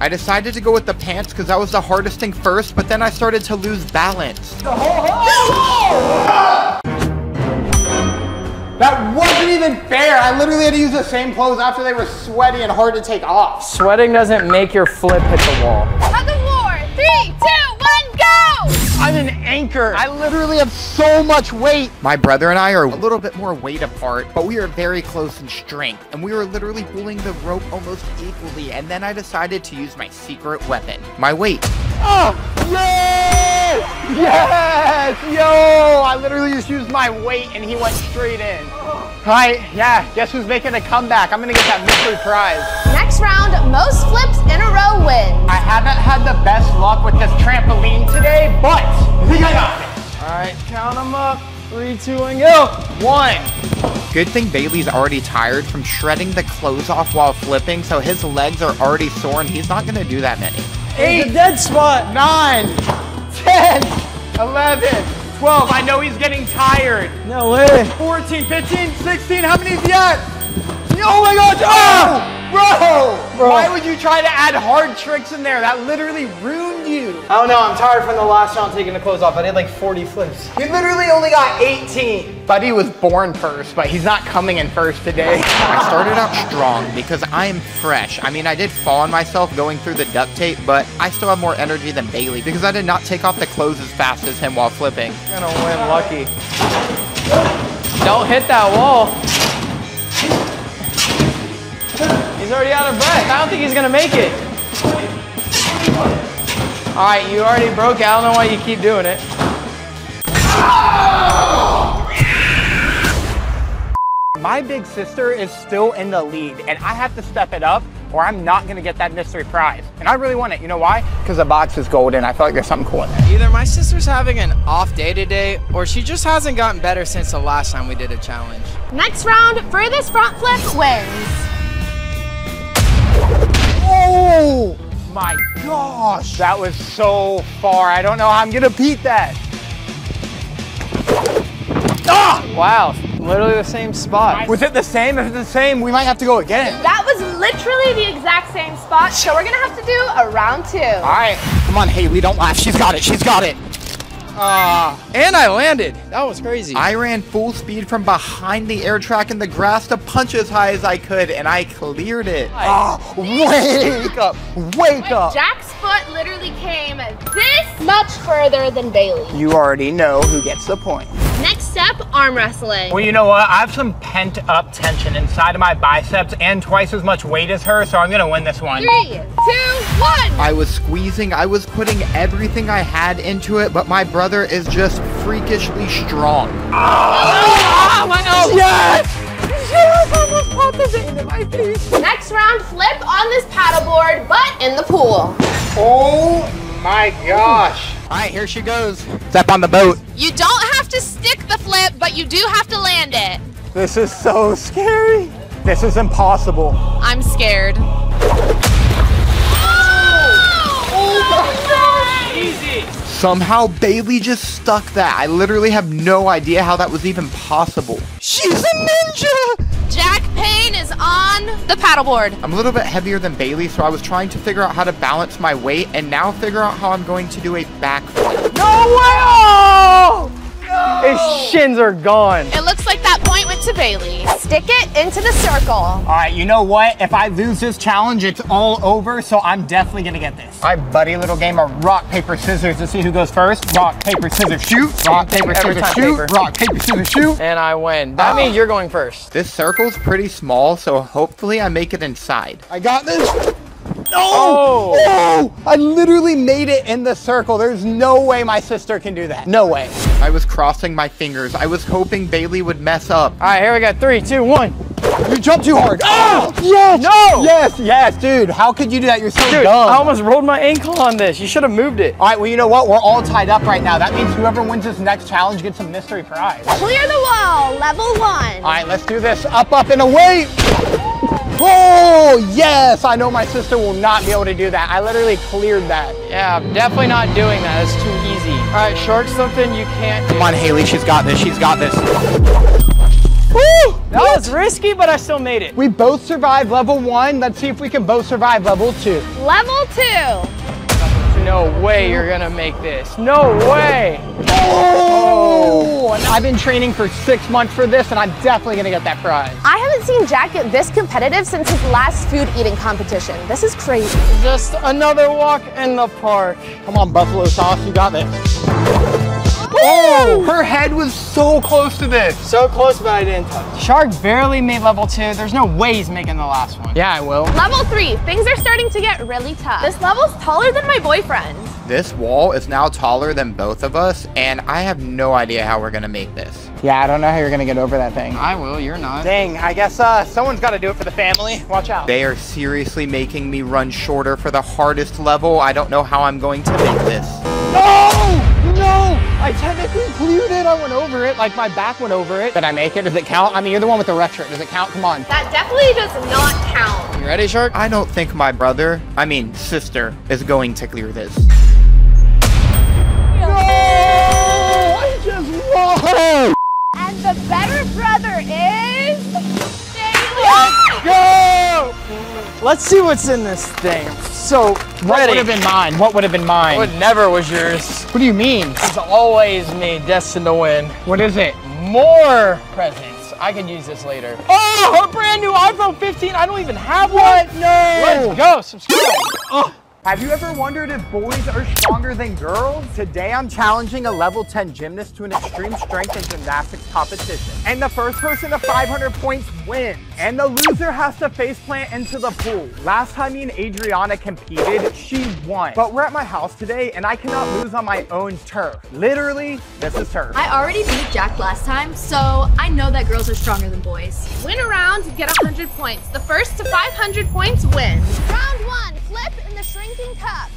I decided to go with the pants because that was the hardest thing first, but then I started to lose balance. That wasn't even fair. I literally had to use the same clothes after they were sweaty and hard to take off. Sweating doesn't make your flip hit the wall. On the floor. Three, two, one, go! I'm an anchor. I literally have so much weight. My brother and I are a little bit more weight apart, but we are very close in strength, and we were literally pulling the rope almost equally, and then I decided to use my secret weapon, my weight. Oh, yes! Yes! Yo! I literally just used my weight and he went straight in. All right, yeah, guess who's making a comeback? I'm gonna get that mystery prize. Next round, most flips in a row wins. I haven't had the best luck with this trampoline today, but I think I got it. All right, count them up. Three, two, and go. One. Good thing Bailey's already tired from shredding the clothes off while flipping, so his legs are already sore and he's not gonna do that many. Eight. dead spot. Nine. Ten. Eleven. 12. I know he's getting tired. No way. 14, 15, 16. How many's yet? Oh my gosh. Oh! Bro. Why would you try to add hard tricks in there? That literally ruined you. I don't know. I'm tired from the last round taking the clothes off. I did like 40 flips. You literally only got 18. Buddy was born first, but he's not coming in first today. I started out strong because I am fresh. I mean, I did fall on myself going through the duct tape, but I still have more energy than Bailey because I did not take off the clothes as fast as him while flipping. Gonna win lucky. Don't hit that wall. He's already out of breath. I don't think he's gonna make it. All right, you already broke it. I don't know why you keep doing it. My big sister is still in the lead, and I have to step it up or I'm not gonna get that mystery prize. And I really want it. You know why? Because the box is golden. I feel like there's something cool in there. Either my sister's having an off day today, or she just hasn't gotten better since the last time we did a challenge. Next round, furthest front flip wins. Oh my gosh, that was so far. I don't know how I'm gonna beat that. Ah! Wow, literally the same spot. Was it the same? If it's the same, we might have to go again. That was literally the exact same spot, so we're gonna have to do a round two. All right, come on, Haley, don't laugh. She's got it, she's got it. Ah, uh, and I landed. That was crazy. I ran full speed from behind the air track in the grass to punch as high as I could, and I cleared it. Oh, wake up, wake up. Jack's foot literally came this much further than Bailey. You already know who gets the point. Next step, arm wrestling. Well, you know what? I have some pent up tension inside of my biceps and twice as much weight as her, so I'm gonna win this one. Three, two, one. I was squeezing, I was putting everything I had into it, but my brother is just freakishly strong. Ah! Oh, my elbow! Yes! Yes! I almost popped the vein in my face. Next round, flip on this paddleboard, but in the pool. Oh my gosh. All right, here she goes. Step on the boat. You don't have to stick the flip, but you do have to land it. This is so scary. This is impossible. I'm scared. Oh, oh, Somehow Bailey just stuck that. I literally have no idea how that was even possible. She's a ninja! Jack Payne is on the paddleboard. I'm a little bit heavier than Bailey, so I was trying to figure out how to balance my weight and now figure out how I'm going to do a backflip. No way! Oh! His shins are gone. It looks like that point went to Bailey. Stick it into the circle. All right, you know what? If I lose this challenge, it's all over, so I'm definitely gonna get this. All right, buddy, little game of rock, paper, scissors to see who goes first. Rock, paper, scissors, shoot. Rock, paper, scissors, shoot. Paper. Rock, paper, scissors, shoot. And I win. That oh. means you're going first. This circle's pretty small, so hopefully I make it inside. I got this. Oh! oh! I literally made it in the circle. There's no way my sister can do that. No way. I was crossing my fingers. I was hoping Bailey would mess up. All right, here we go. Three, two, one. You jumped too hard. Ah! Oh! Yes! No! Yes, yes, dude. How could you do that? You're so dude, dumb. I almost rolled my ankle on this. You should have moved it. All right, well, you know what? We're all tied up right now. That means whoever wins this next challenge gets a mystery prize. Clear the wall, level one. All right, let's do this. Up, up, and away. Oh, yes! I know my sister will not be able to do that. I literally cleared that. Yeah, definitely not doing that. It's too easy. All right, shark something you can't do. Come on, Haley. She's got this. She's got this. Woo! That was risky, but I still made it. We both survived level one. Let's see if we can both survive level two. Level two. No way you're gonna make this. No way. Oh! And I've been training for six months for this, and I'm definitely gonna get that prize. I haven't seen Jack get this competitive since his last food eating competition. This is crazy. Just another walk in the park. Come on, buffalo sauce, you got this. Oh, her head was so close to this. So close, but I didn't touch. Shark barely made level two. There's no way he's making the last one. Yeah, I will. Level three, things are starting to get really tough. This level's taller than my boyfriend. This wall is now taller than both of us, and I have no idea how we're gonna make this. Yeah, I don't know how you're gonna get over that thing. I will, you're not. Dang, I guess uh, someone's gotta do it for the family. Watch out. They are seriously making me run shorter for the hardest level. I don't know how I'm going to make this. No! No! I technically cleared it. I went over it, like my back went over it. Did I make it? Does it count? I mean, you're the one with the red shirt. Does it count? Come on. That definitely does not count. You ready, Shark? I don't think my brother, I mean sister, is going to clear this. No! I just won! And the better brother is... Let's go! Let's see what's in this thing. So, what would have been mine? What would have been mine? What never was yours. What do you mean? It's always me, destined to win. What is it? More presents. I can use this later. Oh, a brand new iPhone 15. I don't even have one. No. Let's go. Subscribe. Oh. Have you ever wondered if boys are stronger than girls? Today I'm challenging a level 10 gymnast to an extreme strength and gymnastics competition. And the first person to 500 points wins. And the loser has to faceplant into the pool. Last time me and Adriana competed, she won. But we're at my house today and I cannot lose on my own turf. Literally, this is turf. I already beat Jack last time, so I know that girls are stronger than boys. Win a round, get 100 points. The first to 500 points wins. Round one, flip in the shrinking cups.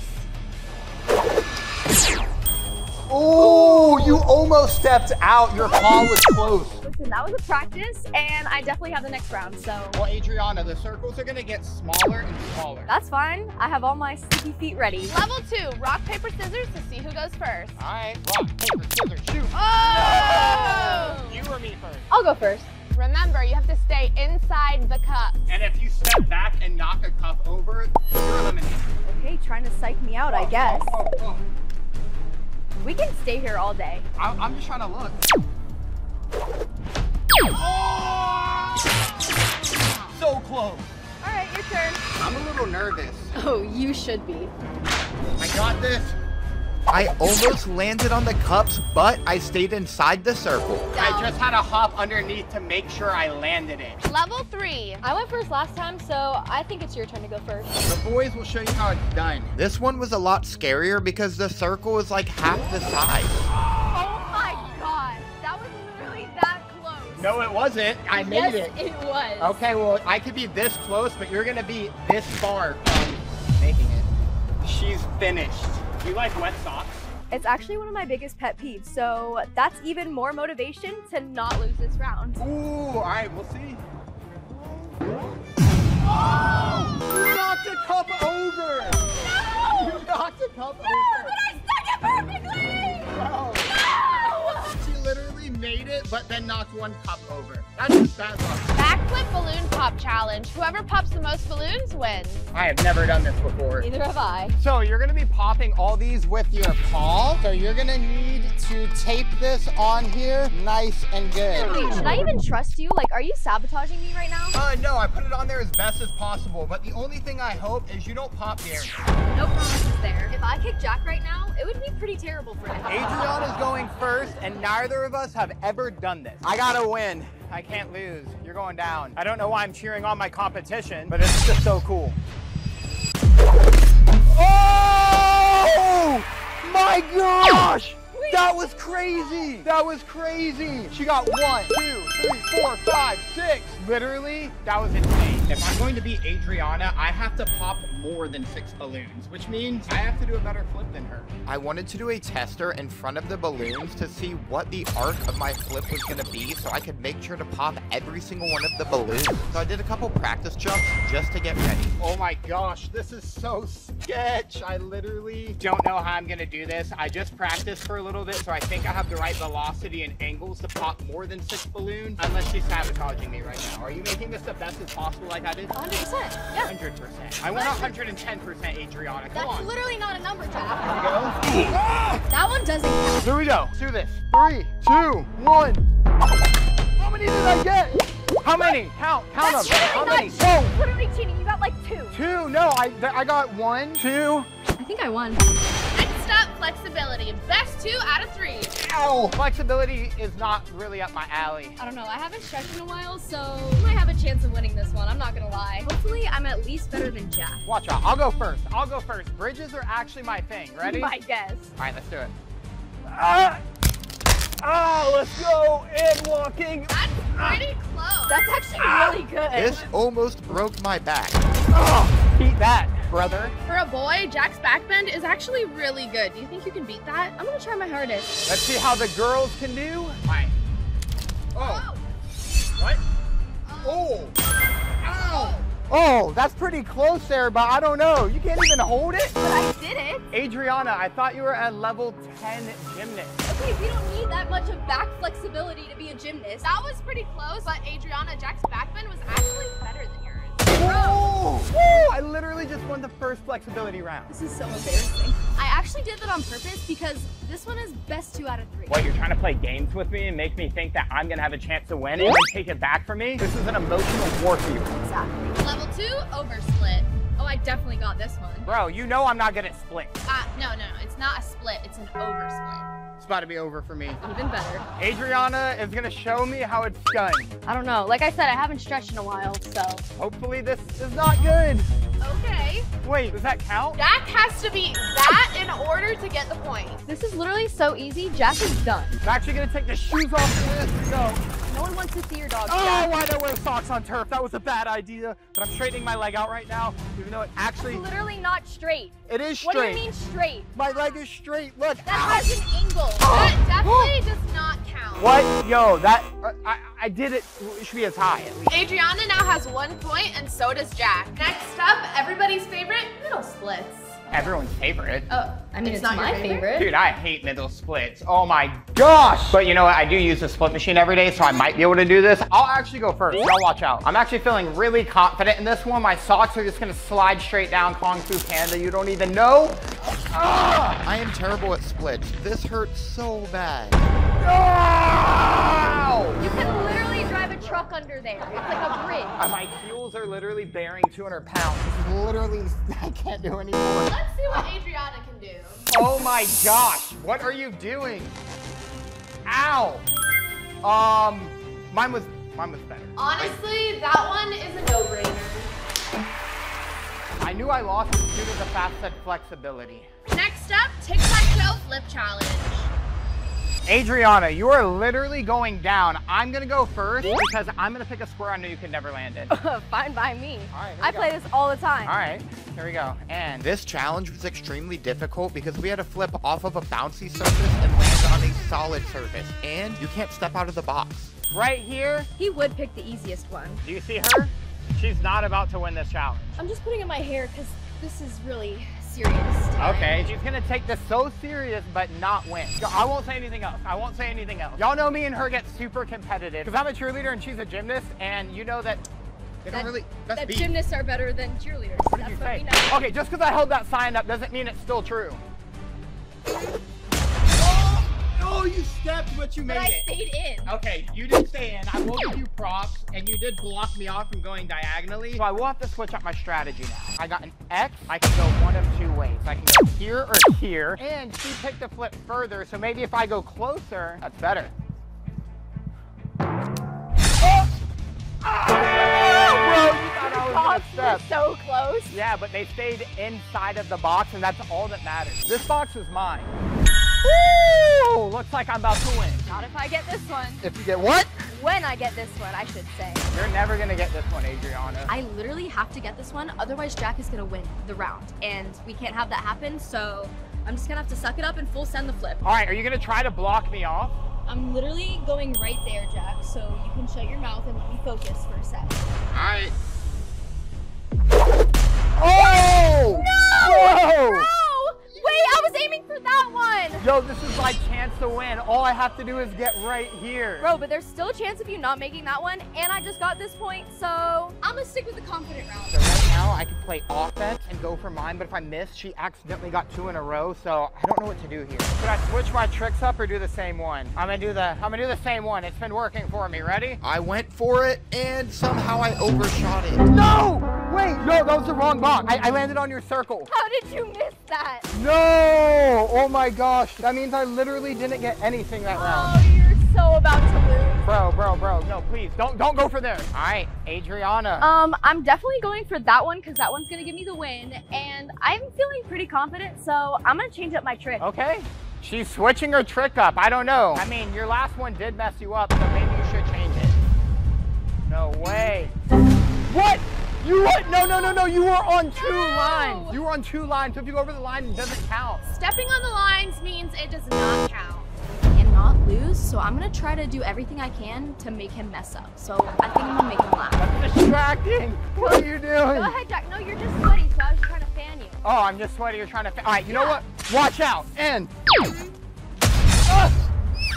Oh, you almost stepped out. Your paw was close. Listen, that was a practice, and I definitely have the next round, so. Well, Adriana, the circles are gonna get smaller and smaller. That's fine. I have all my sticky feet ready. Level two, rock, paper, scissors to see who goes first. All right, rock, paper, scissors, shoot. Oh! You or me first? I'll go first. Remember, you have to stay inside the cup. And if you step back and knock a cup over, you're eliminated. Okay, trying to psych me out, I oh, oh, guess. Oh, oh. We can stay here all day. I, I'm just trying to look. So close. All right, your turn. I'm a little nervous. Oh, you should be. I got this. I almost landed on the cups, but I stayed inside the circle. I just had to hop underneath to make sure I landed it. Level three. I went first last time, so I think it's your turn to go first. The boys will show you how it's done. This one was a lot scarier because the circle is like half the size. No, it wasn't. I made yes, it. it was. Okay, well, I could be this close, but you're gonna be this far from making it. She's finished. You like wet socks? It's actually one of my biggest pet peeves, so that's even more motivation to not lose this round. Ooh, all right, we'll see. Oh! You knocked the cup over! No! You knocked the cup No, over! Made it, but then knocked one cup over. That's that's awesome. Backflip balloon pop challenge. Whoever pops the most balloons wins. I have never done this before. Neither have I. So you're gonna be popping all these with your paw. So you're gonna need to tape this on here nice and good. Wait, should I even trust you? Like, are you sabotaging me right now? Uh, no, I put it on there as best as possible, but the only thing I hope is you don't pop the air. No promises there. If I kick Jack right now, it would be pretty terrible for him. Adrian is going first, and neither of us have ever done this. I gotta win. I can't lose. You're going down. I don't know why I'm cheering on my competition, but it's just so cool. Oh! My gosh! That was crazy! That was crazy! She got one, two, three, four, five, six, Literally, that was insane. If I'm going to beat Adriana, I have to pop more than six balloons, which means I have to do a better flip than her. I wanted to do a tester in front of the balloons to see what the arc of my flip was going to be so I could make sure to pop every single one of the balloons. So I did a couple practice jumps just to get ready. Oh my gosh, this is so sketch. I literally don't know how I'm gonna do this. I just practiced for a little bit, so I think I have the right velocity and angles to pop more than six balloons, unless she's sabotaging me right now. Are you making this the best as possible like I did? 100%. Yeah. 100%. I want 110%, Adriana. Come That's on. literally not a number, Jack. Here we go. Ah! That one doesn't count. Here we go. Let's do this. Three, two, one. How many did I get? How many? Count, count That's them. How many? cheating. Whoa. Literally cheating. You got like two. Two. No, I I got one, two. I think I won. Next up, flexibility. Best two out of three. Ow. Flexibility is not really up my alley. I don't know. I haven't stretched in a while, so I might have a chance of winning this one. I'm not gonna lie. Hopefully, I'm at least better than Jack. Watch out. I'll go first. I'll go first. Bridges are actually my thing. Ready? My guess. All right, let's do it. Ah! Oh, let's go. And walking. That's pretty close. That's actually ah! really good. This almost broke my back. Oh, beat that, brother. For a boy, Jack's backbend is actually really good. Do you think you can beat that? I'm gonna try my hardest. Let's see how the girls can do. All right. Oh. oh. What? Oh. Ow. Oh, that's pretty close there, but I don't know. You can't even hold it? But I did it. Adriana, I thought you were a level 10 gymnast. Okay, we don't need that much of back flexibility to be a gymnast. That was pretty close, but Adriana, Jack's backbend was actually better than yours. Whoa! Woo! I literally just won the first flexibility round. This is so embarrassing. I actually did that on purpose because this one is best two out of three. What, you're trying to play games with me and make me think that I'm gonna have a chance to win and take it back from me? This is an emotional warfare. Exactly. Level two, oversplit. Oh, I definitely got this one. Bro, you know I'm not good at splits. Uh, no, no, no, it's not a split, it's an oversplit. It's about to be over for me. Even better. Adriana is gonna show me how it's done. I don't know. Like I said, I haven't stretched in a while, so. Hopefully this is not good. Okay. Wait, does that count? Jack has to beat that in order to get the point. This is literally so easy. Jack is done. I'm actually gonna take the shoes off for this. Go. No one wants to see your dog. Oh, Jack. why did I wear socks on turf? That was a bad idea. But I'm straightening my leg out right now, even though it actually, It's Literally not straight. it is straight. What do you mean straight? My leg is straight. Look. That Ow. has an angle. That definitely does not count. What? Yo, that uh, I, I did it. It should be as high at least. Adriana now has one point, and so does Jack. Next up, everybody's favorite, middle splits. Everyone's favorite. Oh, I mean, It's it's, not my favorite? favorite. Dude, I hate middle splits. Oh my gosh. But you know what? I do use the split machine every day, so I might be able to do this. I'll actually go first. Y'all watch out. I'm actually feeling really confident in this one. My socks are just gonna slide straight down Kung Fu Panda. You don't even know. Ah! I am terrible at splits. This hurts so bad. Ow! You can literally drive a truck under there. It's like a bridge. My heels are literally bearing 200 pounds. This is literally, I can't do anymore. Let's see what Adriana can do. Oh my gosh, what are you doing? Ow. Um, mine was, mine was better. Honestly, that one is a no-brainer. I knew I lost due to the fast said flexibility. Next up, tic-tac-toe flip challenge. Adriana, you are literally going down. I'm gonna go first because I'm gonna pick a square I know you can never land in. Fine by me. right, here we I go. play this all the time. All right, here we go. And This challenge was extremely difficult because we had to flip off of a bouncy surface and land on a solid surface. And you can't step out of the box. right here, He would pick the easiest one. do you see her? She's not about to win this challenge. I'm just putting in my hair because this is really serious. Okay, she's gonna take this so serious but not win. I won't say anything else. I won't say anything else. Y'all know me and her get super competitive because I'm a cheerleader and she's a gymnast, and you know that. They don't really. That's That beat. gymnasts are better than cheerleaders. What did That's you what say? Okay, just because I held that sign up doesn't mean it's still true. Oh, you stepped, but you made But I it. stayed in. Okay, you did stay in. I will give you props, and you did block me off from going diagonally. So I will have to switch up my strategy now. I got an X. I can go one of two ways. I can go here or here. And she picked a flip further, so maybe if I go closer, that's better. Oh! Bro, you thought I was gonna. So close. Yeah, but they stayed inside of the box, and that's all that matters. This box is mine. Woo! Looks like I'm about to win. Not if I get this one. If you get what? when I get this one, I should say. You're never gonna get this one, Adriana. I literally have to get this one, otherwise Jack is gonna win the round. And we can't have that happen, so I'm just gonna have to suck it up and full send the flip. All right, are you gonna try to block me off? I'm literally going right there, Jack, so you can shut your mouth and let me focus for a sec. Alright. Oh! No! Whoa! Bro! Wait, I was aiming for that one! Yo, this is my chance to win. All I have to do is get right here. Bro, but there's still a chance of you not making that one, and I just got this point, so I'm gonna stick with the confident round. So right now, I can play offense and go for mine, but if I miss, she accidentally got two in a row, so I don't know what to do here. Should I switch my tricks up or do the same one? I'm gonna do the, I'm gonna do the same one. It's been working for me. Ready? I went for it and somehow I overshot it. No! Wait, no, that was the wrong box. I, I landed on your circle. How did you miss that? No! Oh my gosh, that means I literally didn't get anything that round. Oh, you're so about to lose. Bro, bro, bro, no, please, don't, don't go for there. All right, Adriana. Um, I'm definitely going for that one because that one's gonna give me the win, and I'm feeling pretty confident, so I'm gonna change up my trick. Okay. She's switching her trick up. I don't know. I mean, your last one did mess you up, so maybe you should change it. No way. What? You what? No, no, no, no. You were on two lines. You were on two lines. So if you go over the line, it doesn't count. Stepping on the lines means it does not count. And not lose, so I'm gonna try to do everything I can to make him mess up. So I think I'm gonna make him laugh. That's distracting. What are you doing? Go ahead, Jack. No, you're just sweaty, so I was trying to fan you. Oh, I'm just sweaty. You're trying to. Fa- All right, you know what? Watch out. And. Ah!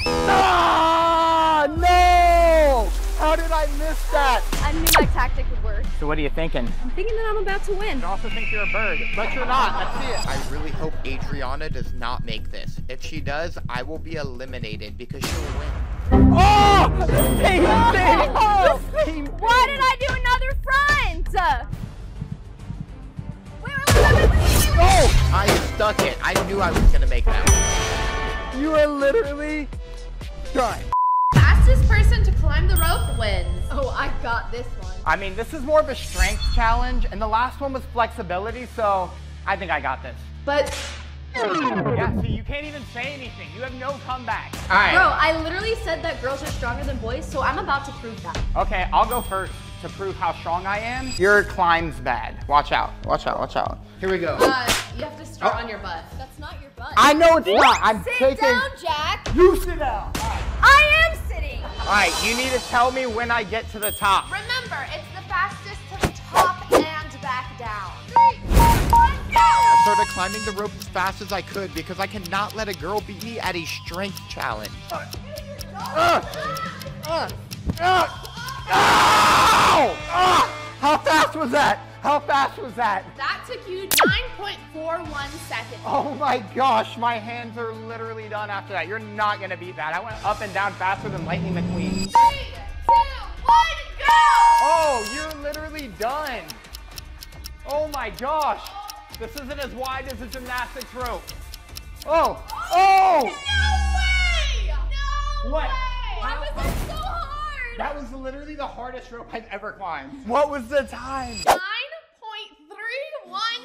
Ah, no! How did I miss that? I knew my tactic would work. So what are you thinking? I'm thinking that I'm about to win. I also think you're a bird, but you're not. Let's see it. I really hope Adriana does not make this. If she does, I will be eliminated because she'll win. Oh! The same oh! thing! The same thing! Why did I do another front? Wait, wait, wait, wait, wait, wait, wait. Oh! I stuck it. I knew I was gonna make that You are literally done. Fastest person to climb the rope wins. Oh, I got this one. I mean, this is more of a strength challenge, and the last one was flexibility, so I think I got this. But, Yeah, see, you can't even say anything. You have no comeback. All right. bro, I literally said that girls are stronger than boys, so I'm about to prove that. Okay, I'll go first to prove how strong I am. Your climb's bad. Watch out. Watch out. Watch out. Here we go. Uh, you have to start Oh. on your butt. That's not your butt. I know it's not. I'm Sit taking. down, Jack. You sit down. All right. I am sitting. All right, you need to tell me when I get to the top. Remember, it's the fastest to the top and back down. Three, two, one, go! I started climbing the rope as fast as I could because I cannot let a girl beat me at a strength challenge. Uh, uh, uh, ow! Ah! How fast was that? How fast was that? That took you 9.41 seconds. Oh my gosh, my hands are literally done after that. You're not gonna beat that. I went up and down faster than Lightning McQueen. Three, two, one, go! Oh, you're literally done. Oh my gosh. This isn't as wide as a gymnastics rope. Oh, oh! No way! No What? way! Why was so hard? That was literally the hardest rope I've ever climbed. What was the time? 9.31 ah!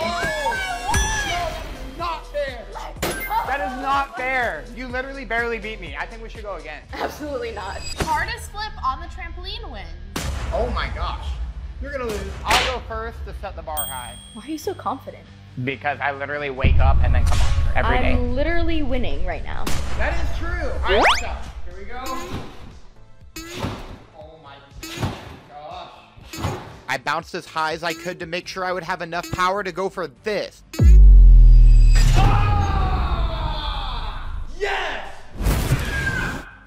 Oh, not fair. That is not fair. You literally barely beat me. I think we should go again. Absolutely not. Hardest flip on the trampoline wins. Oh my gosh. You're gonna lose. I'll go first to set the bar high. Why are you so confident? Because I literally wake up and then come on here every day. I'm literally winning right now. That is true. All right, so here we go. Oh my gosh. I bounced as high as I could to make sure I would have enough power to go for this. Ah! Yes!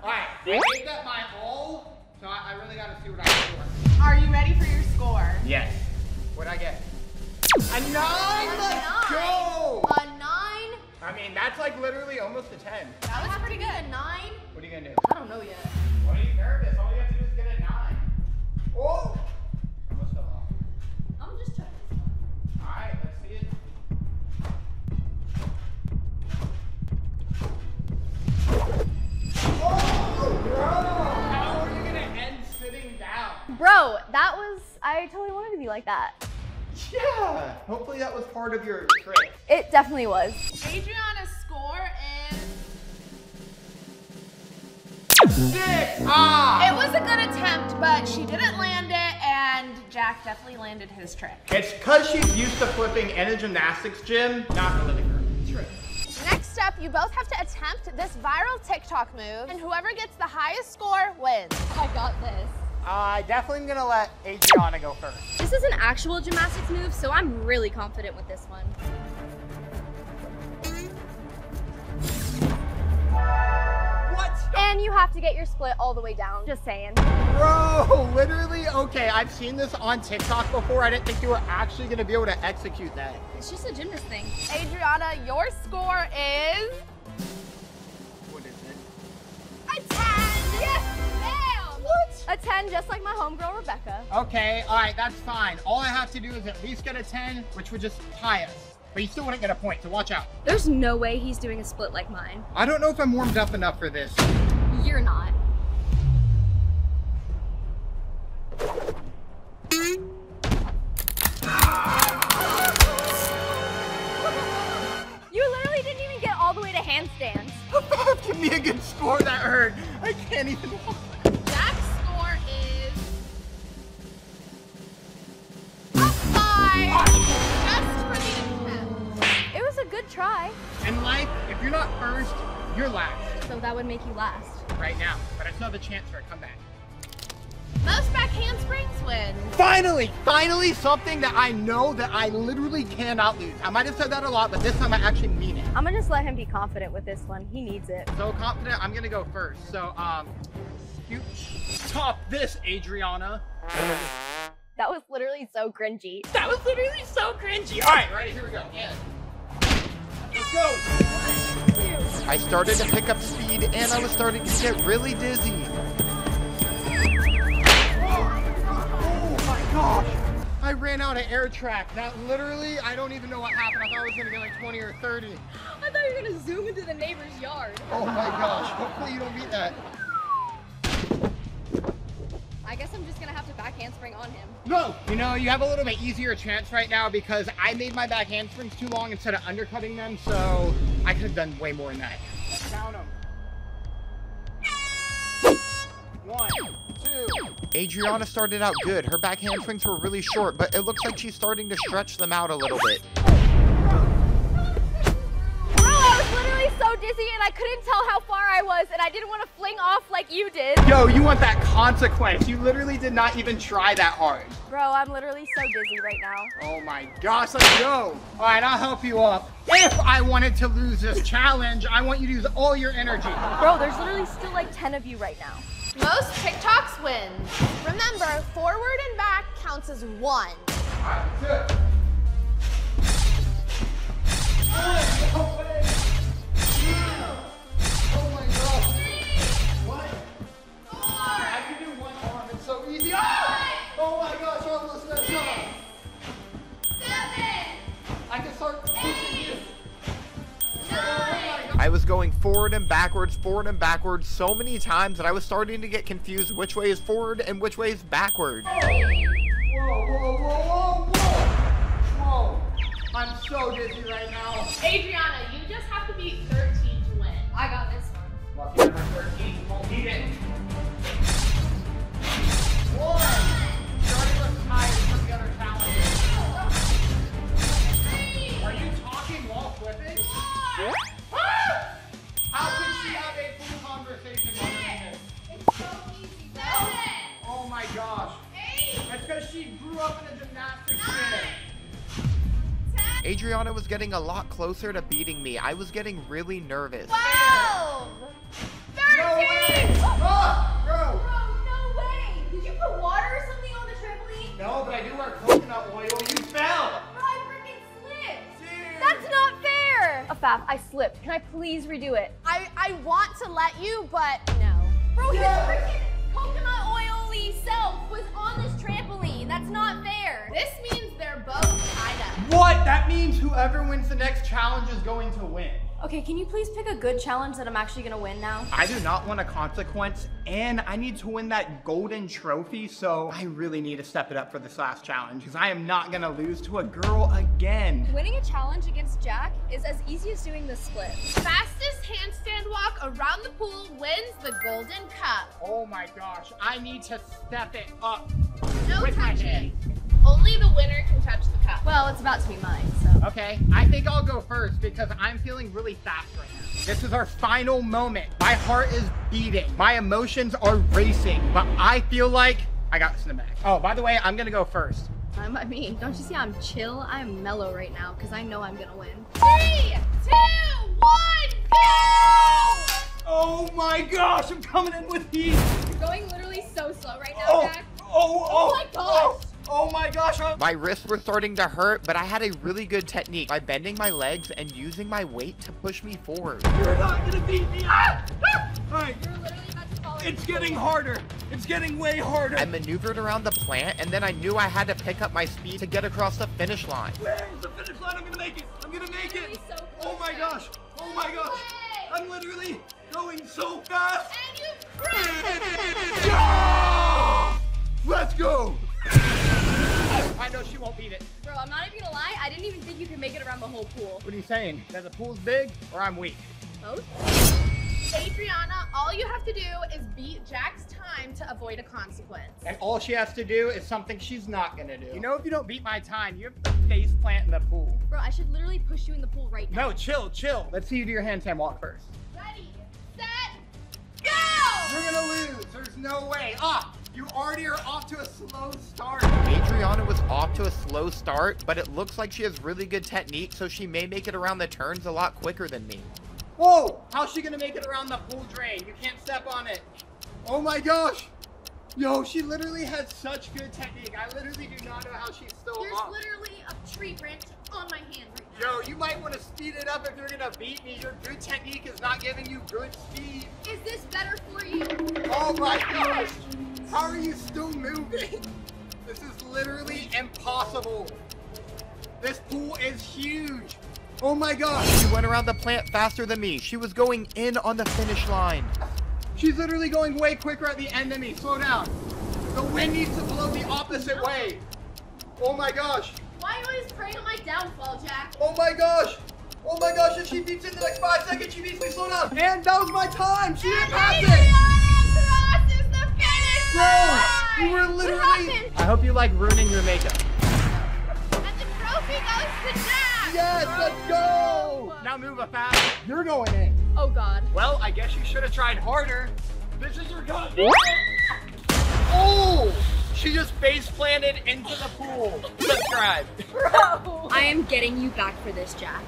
Alright, I gave that my all, so I, I really gotta see what I can do. Are you ready for your score? Yes. What'd I get? A nine! Let's go! A nine? I mean, that's like literally almost a 10. That was pretty good. A nine? What are you gonna do? I don't know yet. Bro, that was, I totally wanted to be like that. Yeah! Hopefully that was part of your trick. It definitely was. Adriana's score is six. Ah. It was a good attempt, but she didn't land it, and Jack definitely landed his trick. It's because she's used to flipping in a gymnastics gym, not really her. True. Next up, you both have to attempt this viral TikTok move, and whoever gets the highest score wins. I got this. I definitely am gonna let Adriana go first. This is an actual gymnastics move, so I'm really confident with this one. What? And you have to get your split all the way down. Just saying. Bro, literally, okay, I've seen this on TikTok before. I didn't think you were actually gonna be able to execute that. It's just a gymnast thing. Adriana, your score is What is it? A 10! Yes, ma'am! What? A 10, just like my homegirl Rebecca. Okay, all right, that's fine. All I have to do is at least get a 10, which would just tie us. But you still wouldn't get a point, so watch out. There's no way he's doing a split like mine. I don't know if I'm warmed up enough for this. You're not. You literally didn't even get all the way to handstands. Oh, give me a good score that hurt. I can't even. Jack's score a good try. In life, if you're not first, you're last. So that would make you last. Right now. But I still have a chance for a comeback. Most back handsprings win. Finally, finally something that I know that I literally cannot lose. I might have said that a lot, but this time I actually mean it. I'm gonna just let him be confident with this one. He needs it. So confident, I'm gonna go first. So, um, you top this, Adriana. That was literally so cringy. That was literally so cringy. All right, ready? Here we go. Yeah. Let's go. I started to pick up speed and I was starting to get really dizzy. Oh my gosh. I ran out of air track. That literally, I don't even know what happened. I thought I was gonna get like 20 or 30. I thought you were gonna zoom into the neighbor's yard. Oh my gosh. Hopefully you don't beat that. I guess I'm just gonna have to back handspring on him. No! You know, you have a little bit easier chance right now because I made my back handsprings too long instead of undercutting them, so I could have done way more than that. Count them. One, two. Adriana started out good. Her back handsprings were really short, but it looks like she's starting to stretch them out a little bit. So dizzy and I couldn't tell how far I was and I didn't want to fling off like you did. Yo, you want that consequence. You literally did not even try that hard. Bro, I'm literally so dizzy right now. Oh my gosh, let's go. All right, I'll help you up. If I wanted to lose this challenge, I want you to use all your energy. Bro, there's literally still like 10 of you right now. Most tick-tocks win. Remember, forward and back counts as one. Oh I was going forward and backwards, forward and backwards so many times that I was starting to get confused which way is forward and which way is backward. Whoa, whoa, whoa, whoa, whoa. Whoa. I'm so dizzy right now. Adriana, you just have to beat 13 to win. I got this one. Lucky number 13 won't need it. One. She already looks tired from the other challenges. Are you talking while flipping? Ah! My gosh. Eight. That's because she grew up in a gymnastics gym. Adriana was getting a lot closer to beating me. I was getting really nervous. Twelve. No way! Thirteen. Ah, bro! no way! Did you put water or something on the trampoline? No, but I do wear coconut oil. You fell! Bro, I freaking slipped! That's not fair! Afaf, I slipped. Can I please redo it? I, I want to let you, but No. Bro, Yeah. his freaking coconut oily self was on this trampoline. That's not fair. this means they're both tied up. What? That means whoever wins the next challenge is going to win. Okay, can you please pick a good challenge that I'm actually gonna win now? I do not want a consequence, and I need to win that golden trophy, so I really need to step it up for this last challenge, because I am not gonna lose to a girl again. Winning a challenge against Jack is as easy as doing the split. Fastest handstand walk around the pool wins the Golden Cup. Oh my gosh, I need to step it up. No With my touching. Only the winner can touch the cup. Well, it's about to be mine, so. Okay, I think I'll go first because I'm feeling really fast right now. This is our final moment. My heart is beating. My emotions are racing, but I feel like I got this in the bag. Oh, by the way, I'm gonna go first. Fine by me. Don't you see I'm chill? I'm mellow right now because I know I'm gonna win. Three, two, one, go! Oh my gosh, I'm coming in with heat. You're going literally so slow right now, Oh, Jack. oh, oh, my oh, oh. gosh. Oh, oh my gosh. I'm- My wrists were starting to hurt, but I had a really good technique by bending my legs and using my weight to push me forward. You're not gonna beat me. Ah! Ah! All right, You're literally about to fall it's getting harder. It's getting way harder. I maneuvered around the plant, and then I knew I had to pick up my speed to get across the finish line. Where's the finish line? I'm gonna make it. I'm gonna make it. So Oh my gosh. Oh my gosh. I'm literally going so fast. Think you can make it around the whole pool. What are you saying? That the pool's big or I'm weak? Both? Adriana, all you have to do is beat Jack's time to avoid a consequence. And all she has to do is something she's not gonna do. You know, if you don't beat my time, you're to face plant in the pool. Bro, I should literally push you in the pool right now. No, chill, chill. Let's see you do your handstand walk first. Ready, set, go! You're gonna lose. There's no way. Ah, you already are off to a slow start. Adriana was off to a slow start, but it looks like she has really good technique, so she may make it around the turns a lot quicker than me. Whoa! How's she gonna make it around the pool drain? You can't step on it. Oh my gosh! Yo, she literally has such good technique. I literally do not know how she's still There's up. literally a tree branch on my hand right now. Yo, you might want to speed it up if you're gonna beat me. Your good technique is not giving you good speed. Is this better for you? Oh my gosh! How are you still moving? This is literally impossible. This pool is huge. Oh my gosh! She went around the plant faster than me. She was going in on the finish line. She's literally going way quicker at the end than me. Slow down. The wind needs to blow the opposite way. Oh my gosh. Why are you always preying on my downfall, Jack? Oh my gosh. Oh my gosh. If she beats it in the next five seconds, she beats me. Slow down. And that was my time. She didn't pass it. Bro, line! you were What literally. happened? I hope you like ruining your makeup. And the trophy goes to Jack! Yes, let's go. Now move a fast. You're going in. Oh god. Well, I guess you should have tried harder. This is your gun. Oh! She just face planted into the pool. Subscribe. Bro. I am getting you back for this, Jack.